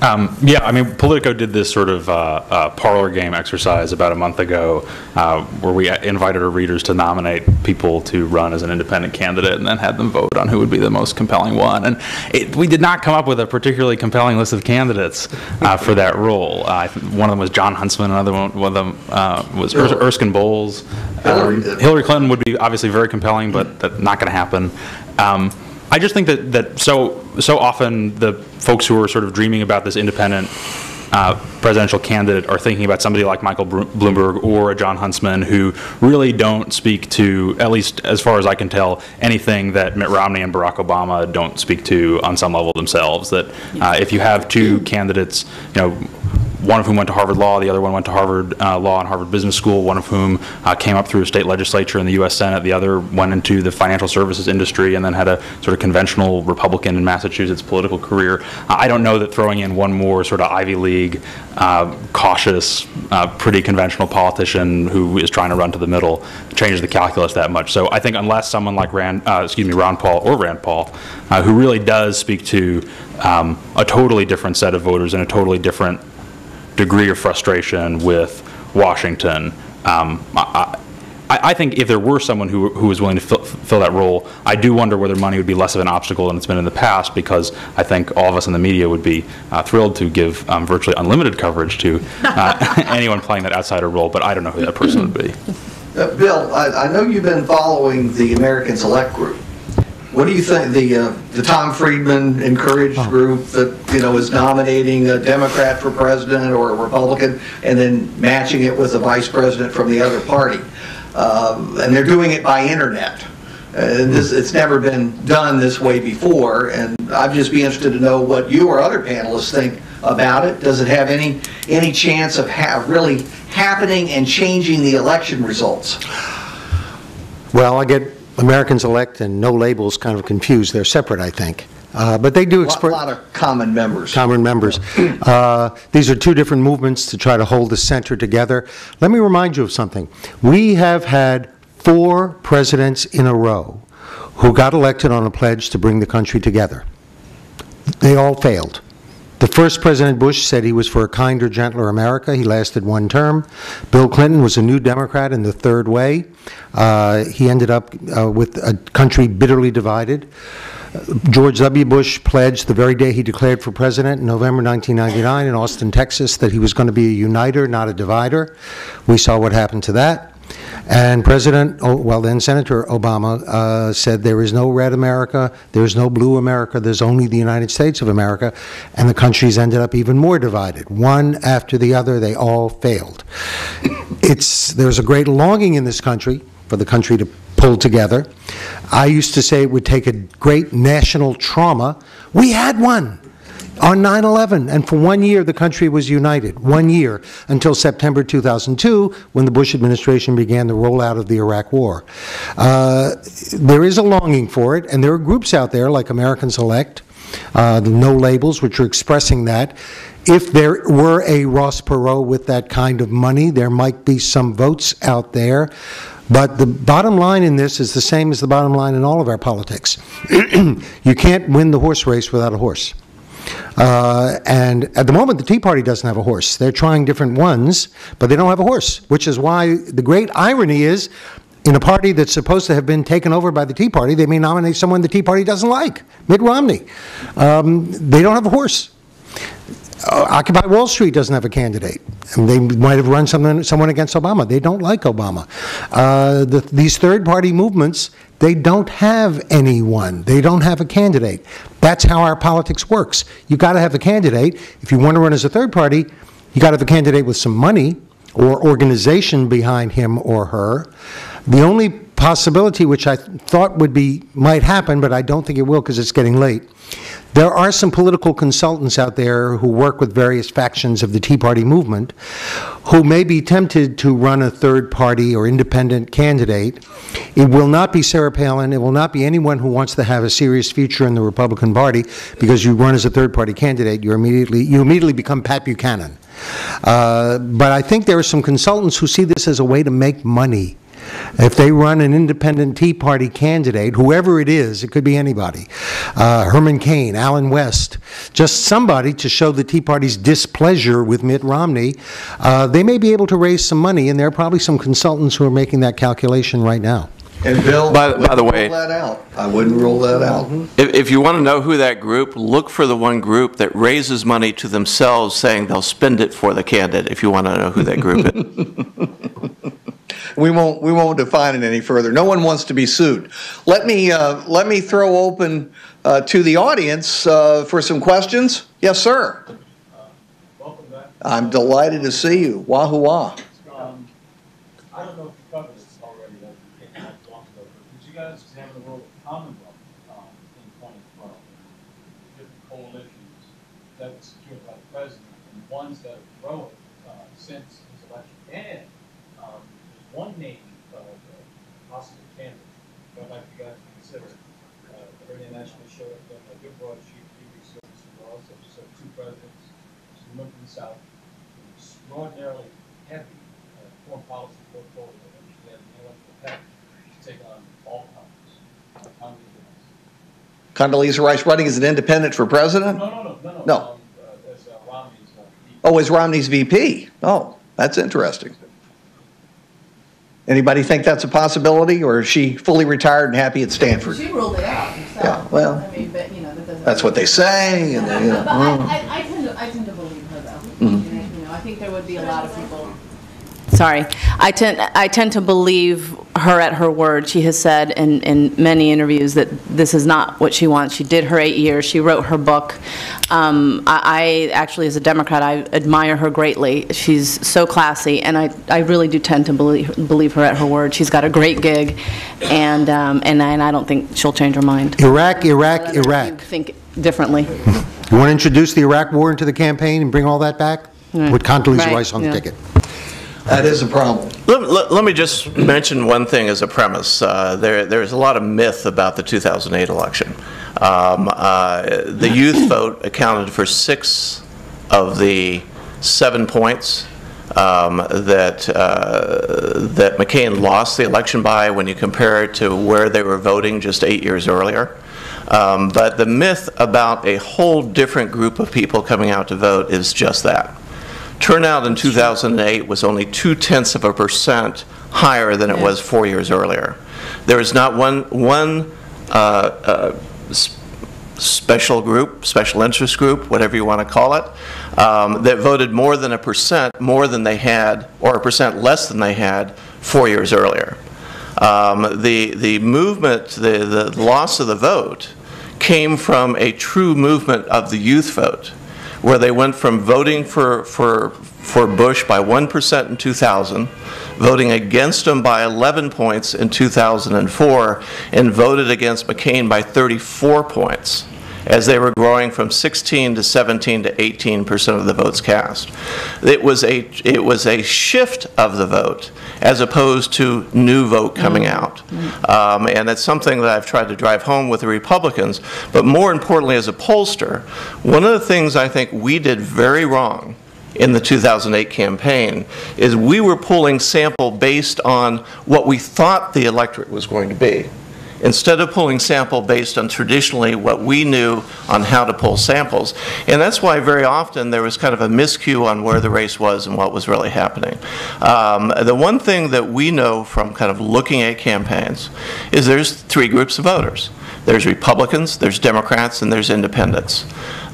Um, Yeah, I mean, Politico did this sort of uh, uh, parlor game exercise about a month ago, uh, where we invited our readers to nominate people to run as an independent candidate, and then had them vote on who would be the most compelling one. And it, we did not come up with a particularly compelling list of candidates uh, for that role. Uh, one of them was Jon Huntsman, another one, one of them uh, was Ers- Erskine Bowles. Hillary Um. Hillary Clinton would be obviously very compelling, but that's not going to happen. Um, I just think that, that so, so often the folks who are sort of dreaming about this independent uh, presidential candidate are thinking about somebody like Michael Bloomberg or a Jon Huntsman who really don't speak to, at least as far as I can tell, anything that Mitt Romney and Barack Obama don't speak to on some level themselves. That uh, if you have two candidates, you know, one of whom went to Harvard Law, the other one went to Harvard uh, Law and Harvard Business School, one of whom uh, came up through a state legislature in the U.S. Senate, the other went into the financial services industry and then had a sort of conventional Republican in Massachusetts political career. I don't know that throwing in one more sort of Ivy League, uh, cautious, uh, pretty conventional politician who is trying to run to the middle changes the calculus that much. So I think unless someone like Rand, uh, excuse me, Ron Paul or Rand Paul, who really does speak to um, a totally different set of voters and a totally different degree of frustration with Washington. Um, I, I, think if there were someone who, who was willing to fill, fill that role, I do wonder whether money would be less of an obstacle than it's been in the past, because I think all of us in the media would be uh, thrilled to give um, virtually unlimited coverage to uh, [laughs] anyone playing that outsider role, but I don't know who that person would be. Uh, Bill, I, I know you've been following the Americans Elect Group. What do you think, the, uh, the Tom Friedman encouraged group that, you know, is nominating a Democrat for president or a Republican and then matching it with a vice president from the other party? Um, And they're doing it by internet. And this, it's never been done this way before, and I'd just be interested to know what you or other panelists think about it. Does it have any, any chance of ha really happening and changing the election results? Well, I get Americans elect and no labels kind of confused. They're separate, I think. Uh, But they do express A lot, lot of common members. common members. Uh, These are two different movements to try to hold the center together. Let me remind you of something. We have had four presidents in a row who got elected on a pledge to bring the country together. They all failed. The first President Bush said he was for a kinder, gentler America. He lasted one term. Bill Clinton was a new Democrat in the third way. Uh, He ended up uh, with a country bitterly divided. George W. Bush pledged the very day he declared for president in November 1999 in Austin, Texas, that he was going to be a uniter, not a divider. We saw what happened to that. And President, oh, well, then Senator Obama uh, said, "There is no red America, there's no blue America, there's only the United States of America," and the countries ended up even more divided. One after the other, they all failed. It's, there's a great longing in this country for the country to pull together. I used to say it would take a great national trauma. We had one on 9/11, and for one year, the country was united, one year, until September 2002, when the Bush administration began the rollout of the Iraq War. Uh, There is a longing for it, and there are groups out there, like Americans Elect, uh, No Labels, which are expressing that. If there were a Ross Perot with that kind of money, there might be some votes out there. But the bottom line in this is the same as the bottom line in all of our politics. [clears throat] You can't win the horse race without a horse. Uh, And at the moment, the Tea Party doesn't have a horse. They're trying different ones, but they don't have a horse, which is why the great irony is, in a party that's supposed to have been taken over by the Tea Party, they may nominate someone the Tea Party doesn't like, Mitt Romney. Um, They don't have a horse. Uh, Occupy Wall Street doesn't have a candidate. And They might have run someone, someone against Obama. They don't like Obama. Uh, the- These third-party movements, they don't have anyone. They don't have a candidate. That's how our politics works. You've got to have a candidate. If you want to run as a third party, you've got to have a candidate with some money or organization behind him or her. The only possibility, which I thought would be, might happen, but I don't think it will because it's getting late, there are some political consultants out there who work with various factions of the Tea Party movement who may be tempted to run a third party or independent candidate. It will not be Sarah Palin, it will not be anyone who wants to have a serious future in the Republican Party, because you run as a third party candidate, you immediately, you immediately become Pat Buchanan. Uh, But I think there are some consultants who see this as a way to make money. If they run an independent Tea Party candidate, whoever it is, it could be anybody, uh, Herman Cain, Allen West, just somebody to show the Tea Party's displeasure with Mitt Romney, uh, they may be able to raise some money, and there are probably some consultants who are making that calculation right now. And Bill, By- by the way- rule that out. I wouldn't rule that out. If, if you want to know who that group, look for the one group that raises money to themselves saying they'll spend it for the candidate, if you want to know who that group is. [laughs] We won't, we won't define it any further. No one wants to be sued. Let me, uh, let me throw open uh, to the audience uh, for some questions. Yes, sir. Welcome back. I'm delighted to see you. Wahoo wah. Um, I don't know if you covered this already, that we can't have talked about, but did you guys examine the role of Commonwealth, um, in twenty twelve? Different coalitions that were secured by the president, and ones that have grown, uh, since his election. And, um, there's one name, uh, uh, possible candidate, that I'd like you guys to consider. Uh, the radio nationally showed up, a good broadsheet, a few weeks ago, this was also, so two presidents, some went from the South, extraordinarily heavy uh, foreign policy portfolio that she had intellectual heft to take on all Congress. Congress is- Condoleezza Rice running as an independent for president? No, no, no, no, no. No. um, uh, As uh, Romney's, uh, VP. Oh, as Romney's VP? Oh, that's interesting. Anybody think that's a possibility, or is she fully retired and happy at Stanford? She ruled it out herself. Yeah, well, I mean, but, you know, that. That's what they say, and they, you know, I, mm. I, I I tend to believe her though. Mm-hmm. You know, I think there would be a lot of people. Sorry, I tend, I tend to believe her at her word. She has said in, in many interviews that this is not what she wants. She did her eight years, she wrote her book. Um, I, I, actually, as a Democrat, I admire her greatly. She's so classy, and I, I really do tend to believe, believe her at her word. She's got a great gig, and, um, and I, and I don't think she'll change her mind. Iraq, Iraq, Iraq. Think differently. You want to introduce the Iraq War into the campaign and bring all that back? Right. With Condoleezza Right, Rice on the ticket. that is a problem. Let, let, let me just mention one thing as a premise. Uh, there, there's a lot of myth about the 2008 election. Um, uh, the youth [coughs] vote accounted for six of the seven points um, that, uh, that McCain lost the election by when you compare it to where they were voting just eight years earlier. Um, but the myth about a whole different group of people coming out to vote is just that. Turnout in 2008 was only two-tenths of a percent higher than it was four years earlier. There is not one, one uh, uh, special group, special interest group, whatever you want to call it, um, that voted more than a percent, more than they had, or a percent less than they had four years earlier. Um, The, the movement, the, the loss of the vote came from a true movement of the youth vote, where they went from voting for, for, for Bush by 1% in 2000, voting against him by 11 points in 2004, and voted against McCain by 34 points as they were growing from 16 to 17 to 18 percent of the votes cast. It was a it was a shift of the vote as opposed to new vote coming out, um, and that's something that I've tried to drive home with the Republicans. But more importantly, as a pollster, one of the things I think we did very wrong in the 2008 campaign is we were pulling sample based on what we thought the electorate was going to be instead of pulling sample based on traditionally what we knew on how to pull samples. And that's why very often there was kind of a miscue on where the race was and what was really happening. Um, the one thing that we know from kind of looking at campaigns is there's three groups of voters. There's Republicans, there's Democrats, and there's independents.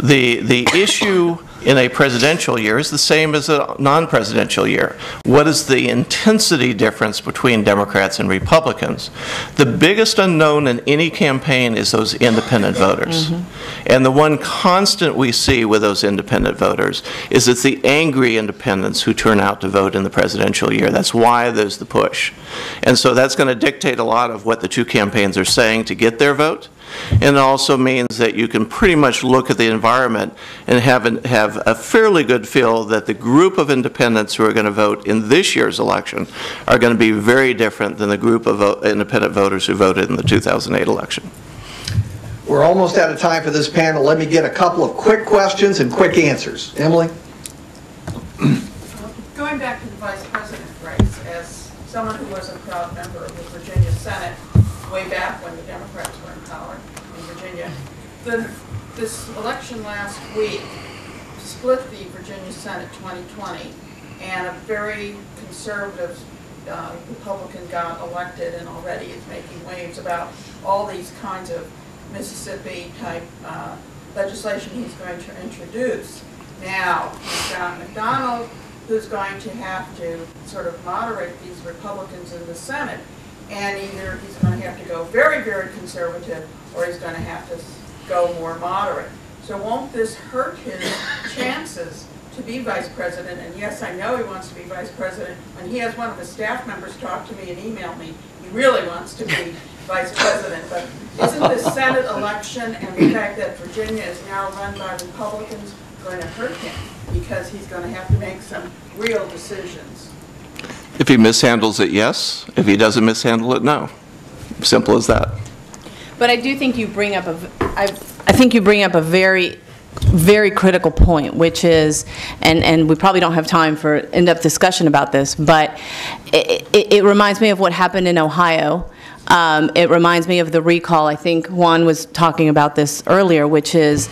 The, the issue in a presidential year is the same as a non-presidential year. What is the intensity difference between Democrats and Republicans? The biggest unknown in any campaign is those independent voters. Mm-hmm. And the one constant we see with those independent voters is it's the angry independents who turn out to vote in the presidential year. That's why there's the push. And so that's going to dictate a lot of what the two campaigns are saying to get their vote. And it also means that you can pretty much look at the environment and have, an, have a fairly good feel that the group of independents who are going to vote in this year's election are going to be very different than the group of vo- independent voters who voted in the 2008 election. We're almost out of time for this panel. Let me get a couple of quick questions and quick answers. Emily? Going back to the vice president race, as someone who was a proud member of the Virginia Senate way back when the Democrats were in power in Virginia, the, this election last week split the Virginia Senate 2020, and a very conservative uh, Republican got elected and already is making waves about all these kinds of Mississippi-type uh, legislation he's going to introduce. Now, got McDonnell, who's going to have to sort of moderate these Republicans in the Senate, and either he's going to have to go very, very conservative, or he's going to have to go more moderate. So won't this hurt his chances to be vice president? And yes, I know he wants to be vice president. When he has one of his staff members talk to me and email me, he really wants to be [laughs] vice president. But isn't this Senate election and the fact that Virginia is now run by Republicans going to hurt him? Because he's going to have to make some real decisions. If he mishandles it, yes. If he doesn't mishandle it, no. Simple as that. But I do think you bring up a, I, I think you bring up a very, very critical point, which is, and, and we probably don't have time for in-depth discussion about this, but it, it, it reminds me of what happened in Ohio. Um, it reminds me of the recall, I think Juan was talking about this earlier, which is,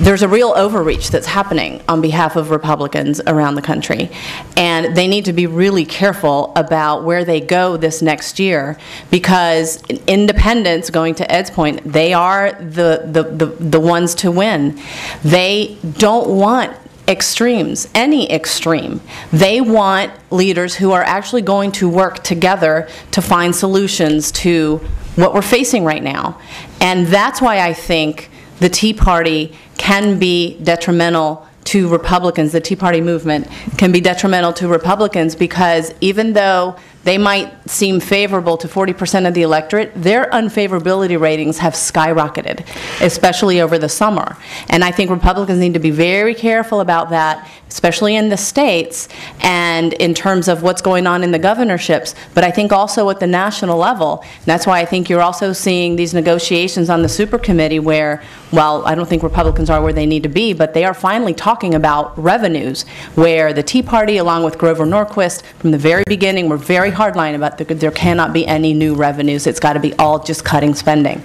there's a real overreach that's happening on behalf of Republicans around the country. And they need to be really careful about where they go this next year because independents, going to Ed's point, they are the, the, the, the ones to win. They don't want extremes, any extreme. They want leaders who are actually going to work together to find solutions to what we're facing right now. And that's why I think the Tea Party can be detrimental to Republicans, the Tea Party movement can be detrimental to Republicans because even though they might seem favorable to 40% of the electorate, their unfavorability ratings have skyrocketed, especially over the summer. And I think Republicans need to be very careful about that, especially in the states and in terms of what's going on in the governorships, but I think also at the national level. And that's why I think you're also seeing these negotiations on the super committee where, well, I don't think Republicans are where they need to be, but they are finally talking about revenues, where the Tea Party, along with Grover Norquist, from the very beginning, were very hardline about the, there cannot be any new revenues. It's got to be all just cutting spending.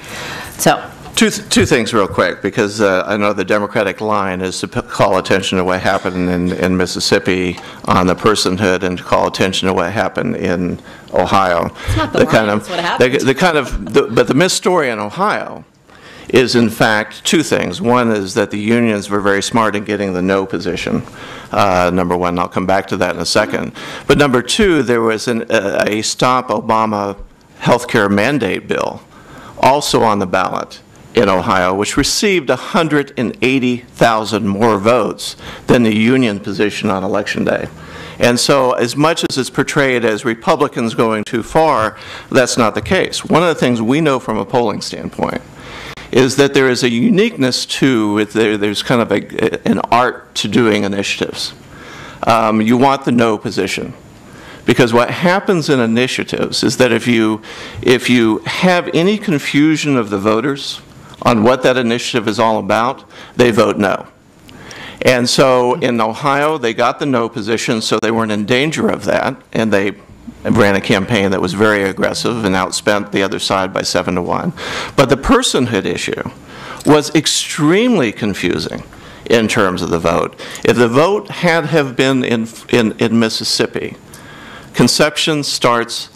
So, Two, th- two things real quick, because uh, I know the Democratic line is to p- call attention to what happened in, in Mississippi on the personhood and to call attention to what happened in Ohio. It's not the kind line, of- it's what happened. The, the kind of, the- but the missed story in Ohio is in fact two things. One is that the unions were very smart in getting the no position, uh, number one. I'll come back to that in a second. But number two, there was an, a, a Stop Obama healthcare mandate bill also on the ballot in Ohio, which received 180,000 more votes than the union position on Election Day. And so, as much as it's portrayed as Republicans going too far, that's not the case. One of the things we know from a polling standpoint is that there is a uniqueness to there's kind of a, an art to doing initiatives. Um, you want the no position. Because what happens in initiatives is that if you, if you have any confusion of the voters on what that initiative is all about, they vote no. And so in Ohio, they got the no position, so they weren't in danger of that, and they ran a campaign that was very aggressive and outspent the other side by seven to one. But the personhood issue was extremely confusing in terms of the vote. If the vote had have been in, in, in Mississippi, conception starts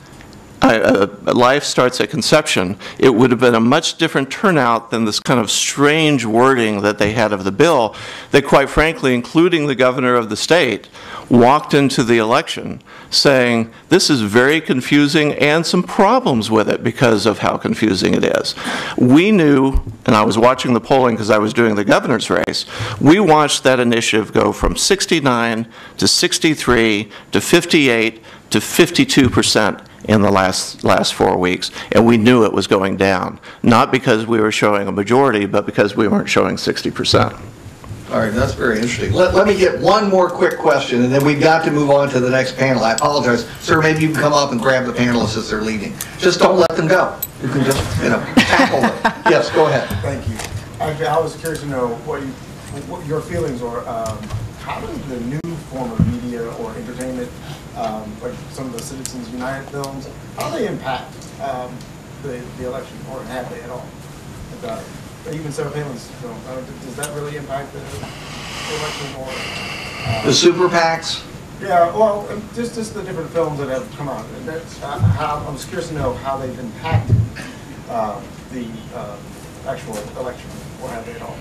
uh, life starts at conception, it would have been a much different turnout than this kind of strange wording that they had of the bill, that quite frankly, including the governor of the state, walked into the election saying, this is very confusing and some problems with it because of how confusing it is. We knew, and I was watching the polling because I was doing the governor's race, we watched that initiative go from 69 to 63 to 58 to 52 percent in the last, last four weeks, and we knew it was going down, not because we were showing a majority, but because we weren't showing 60%. All right, that's very interesting. Let, let me get one more quick question, and then we've got to move on to the next panel. I apologize. Sir, maybe you can come up and grab the panelists as they're leaving. Just don't let them go. You can just, you know, tackle them. Yes, go ahead. Thank you. I, I was curious to know what you, what your feelings are, um, how does the new form of media or entertainment, um, like some of the Citizens United films, how do they impact, um, the, the election, or have they at all? And, uh, Even Sarah Palin's film, uh, does that really impact the the election or? uh, The super PACs? Yeah, well, um, just, just the different films that have come out, uh, how, I'm just curious to know how they've impacted, um, the, uh, actual election, or have they at all?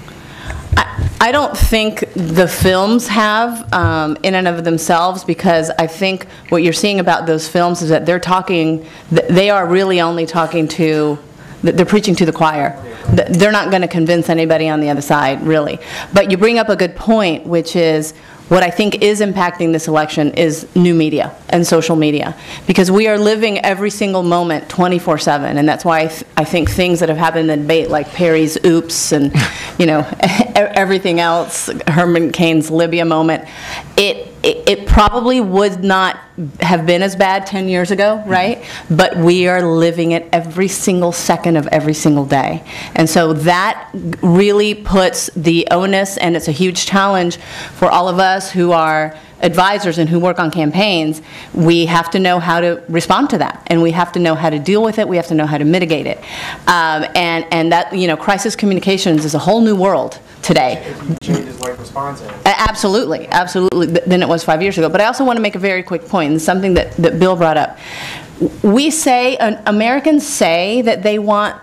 I don't think the films have um, in and of themselves because I think what you're seeing about those films is that they're talking, they are really only talking to, they're preaching to the choir. They're not going to convince anybody on the other side, really. But you bring up a good point, which is what I think is impacting this election is new media and social media. Because we are living every single moment 24/7. And that's why I th- I think things that have happened in the debate, like Perry's oops and, you know, [laughs] everything else, Herman Cain's Libya moment, it, it it probably would not have been as bad 10 years ago, mm-hmm. right? But we are living it every single second of every single day. And so that really puts the onus, and it's a huge challenge for all of us who are advisors and who work on campaigns, we have to know how to respond to that, and we have to know how to deal with it, we have to know how to mitigate it. Um, And, and that, you know, crisis communications is a whole new world today. If changes like response Absolutely, absolutely, than it was five years ago. But I also want to make a very quick point, and something that, that Bill brought up. We say, uh, Americans say that they want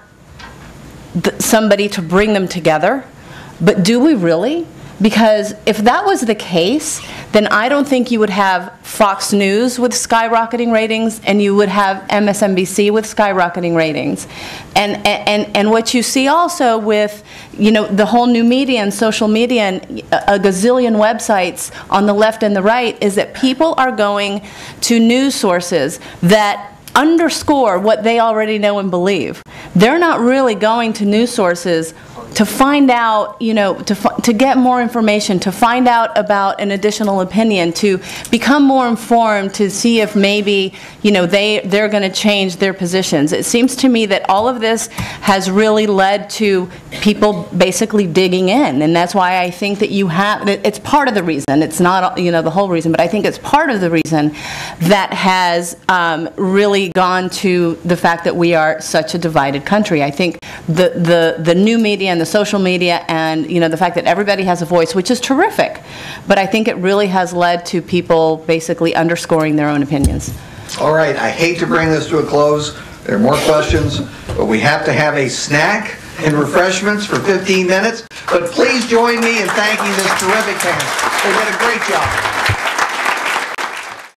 th- somebody to bring them together, but do we really? Because if that was the case, then I don't think you would have Fox News with skyrocketing ratings, and you would have MSNBC with skyrocketing ratings. And, and, and what you see also with, you know, the whole new media and social media and a gazillion websites on the left and the right is that people are going to news sources that underscore what they already know and believe. They're not really going to news sources to find out, you know, to, to get more information, to find out about an additional opinion, to become more informed, to see if maybe, you know, they, they're going to change their positions. It seems to me that all of this has really led to people basically digging in, and that's why I think that you have, it's part of the reason, it's not, you know, the whole reason, but I think it's part of the reason that has um, really gone to the fact that we are such a divided country. I think the, the, the new media and the social media and, you know, the fact that everybody has a voice, which is terrific, but I think it really has led to people basically underscoring their own opinions. All right, I hate to bring this to a close. There are more questions, but we have to have a snack and refreshments for 15 minutes. But please join me in thanking this terrific panel. They did a great job.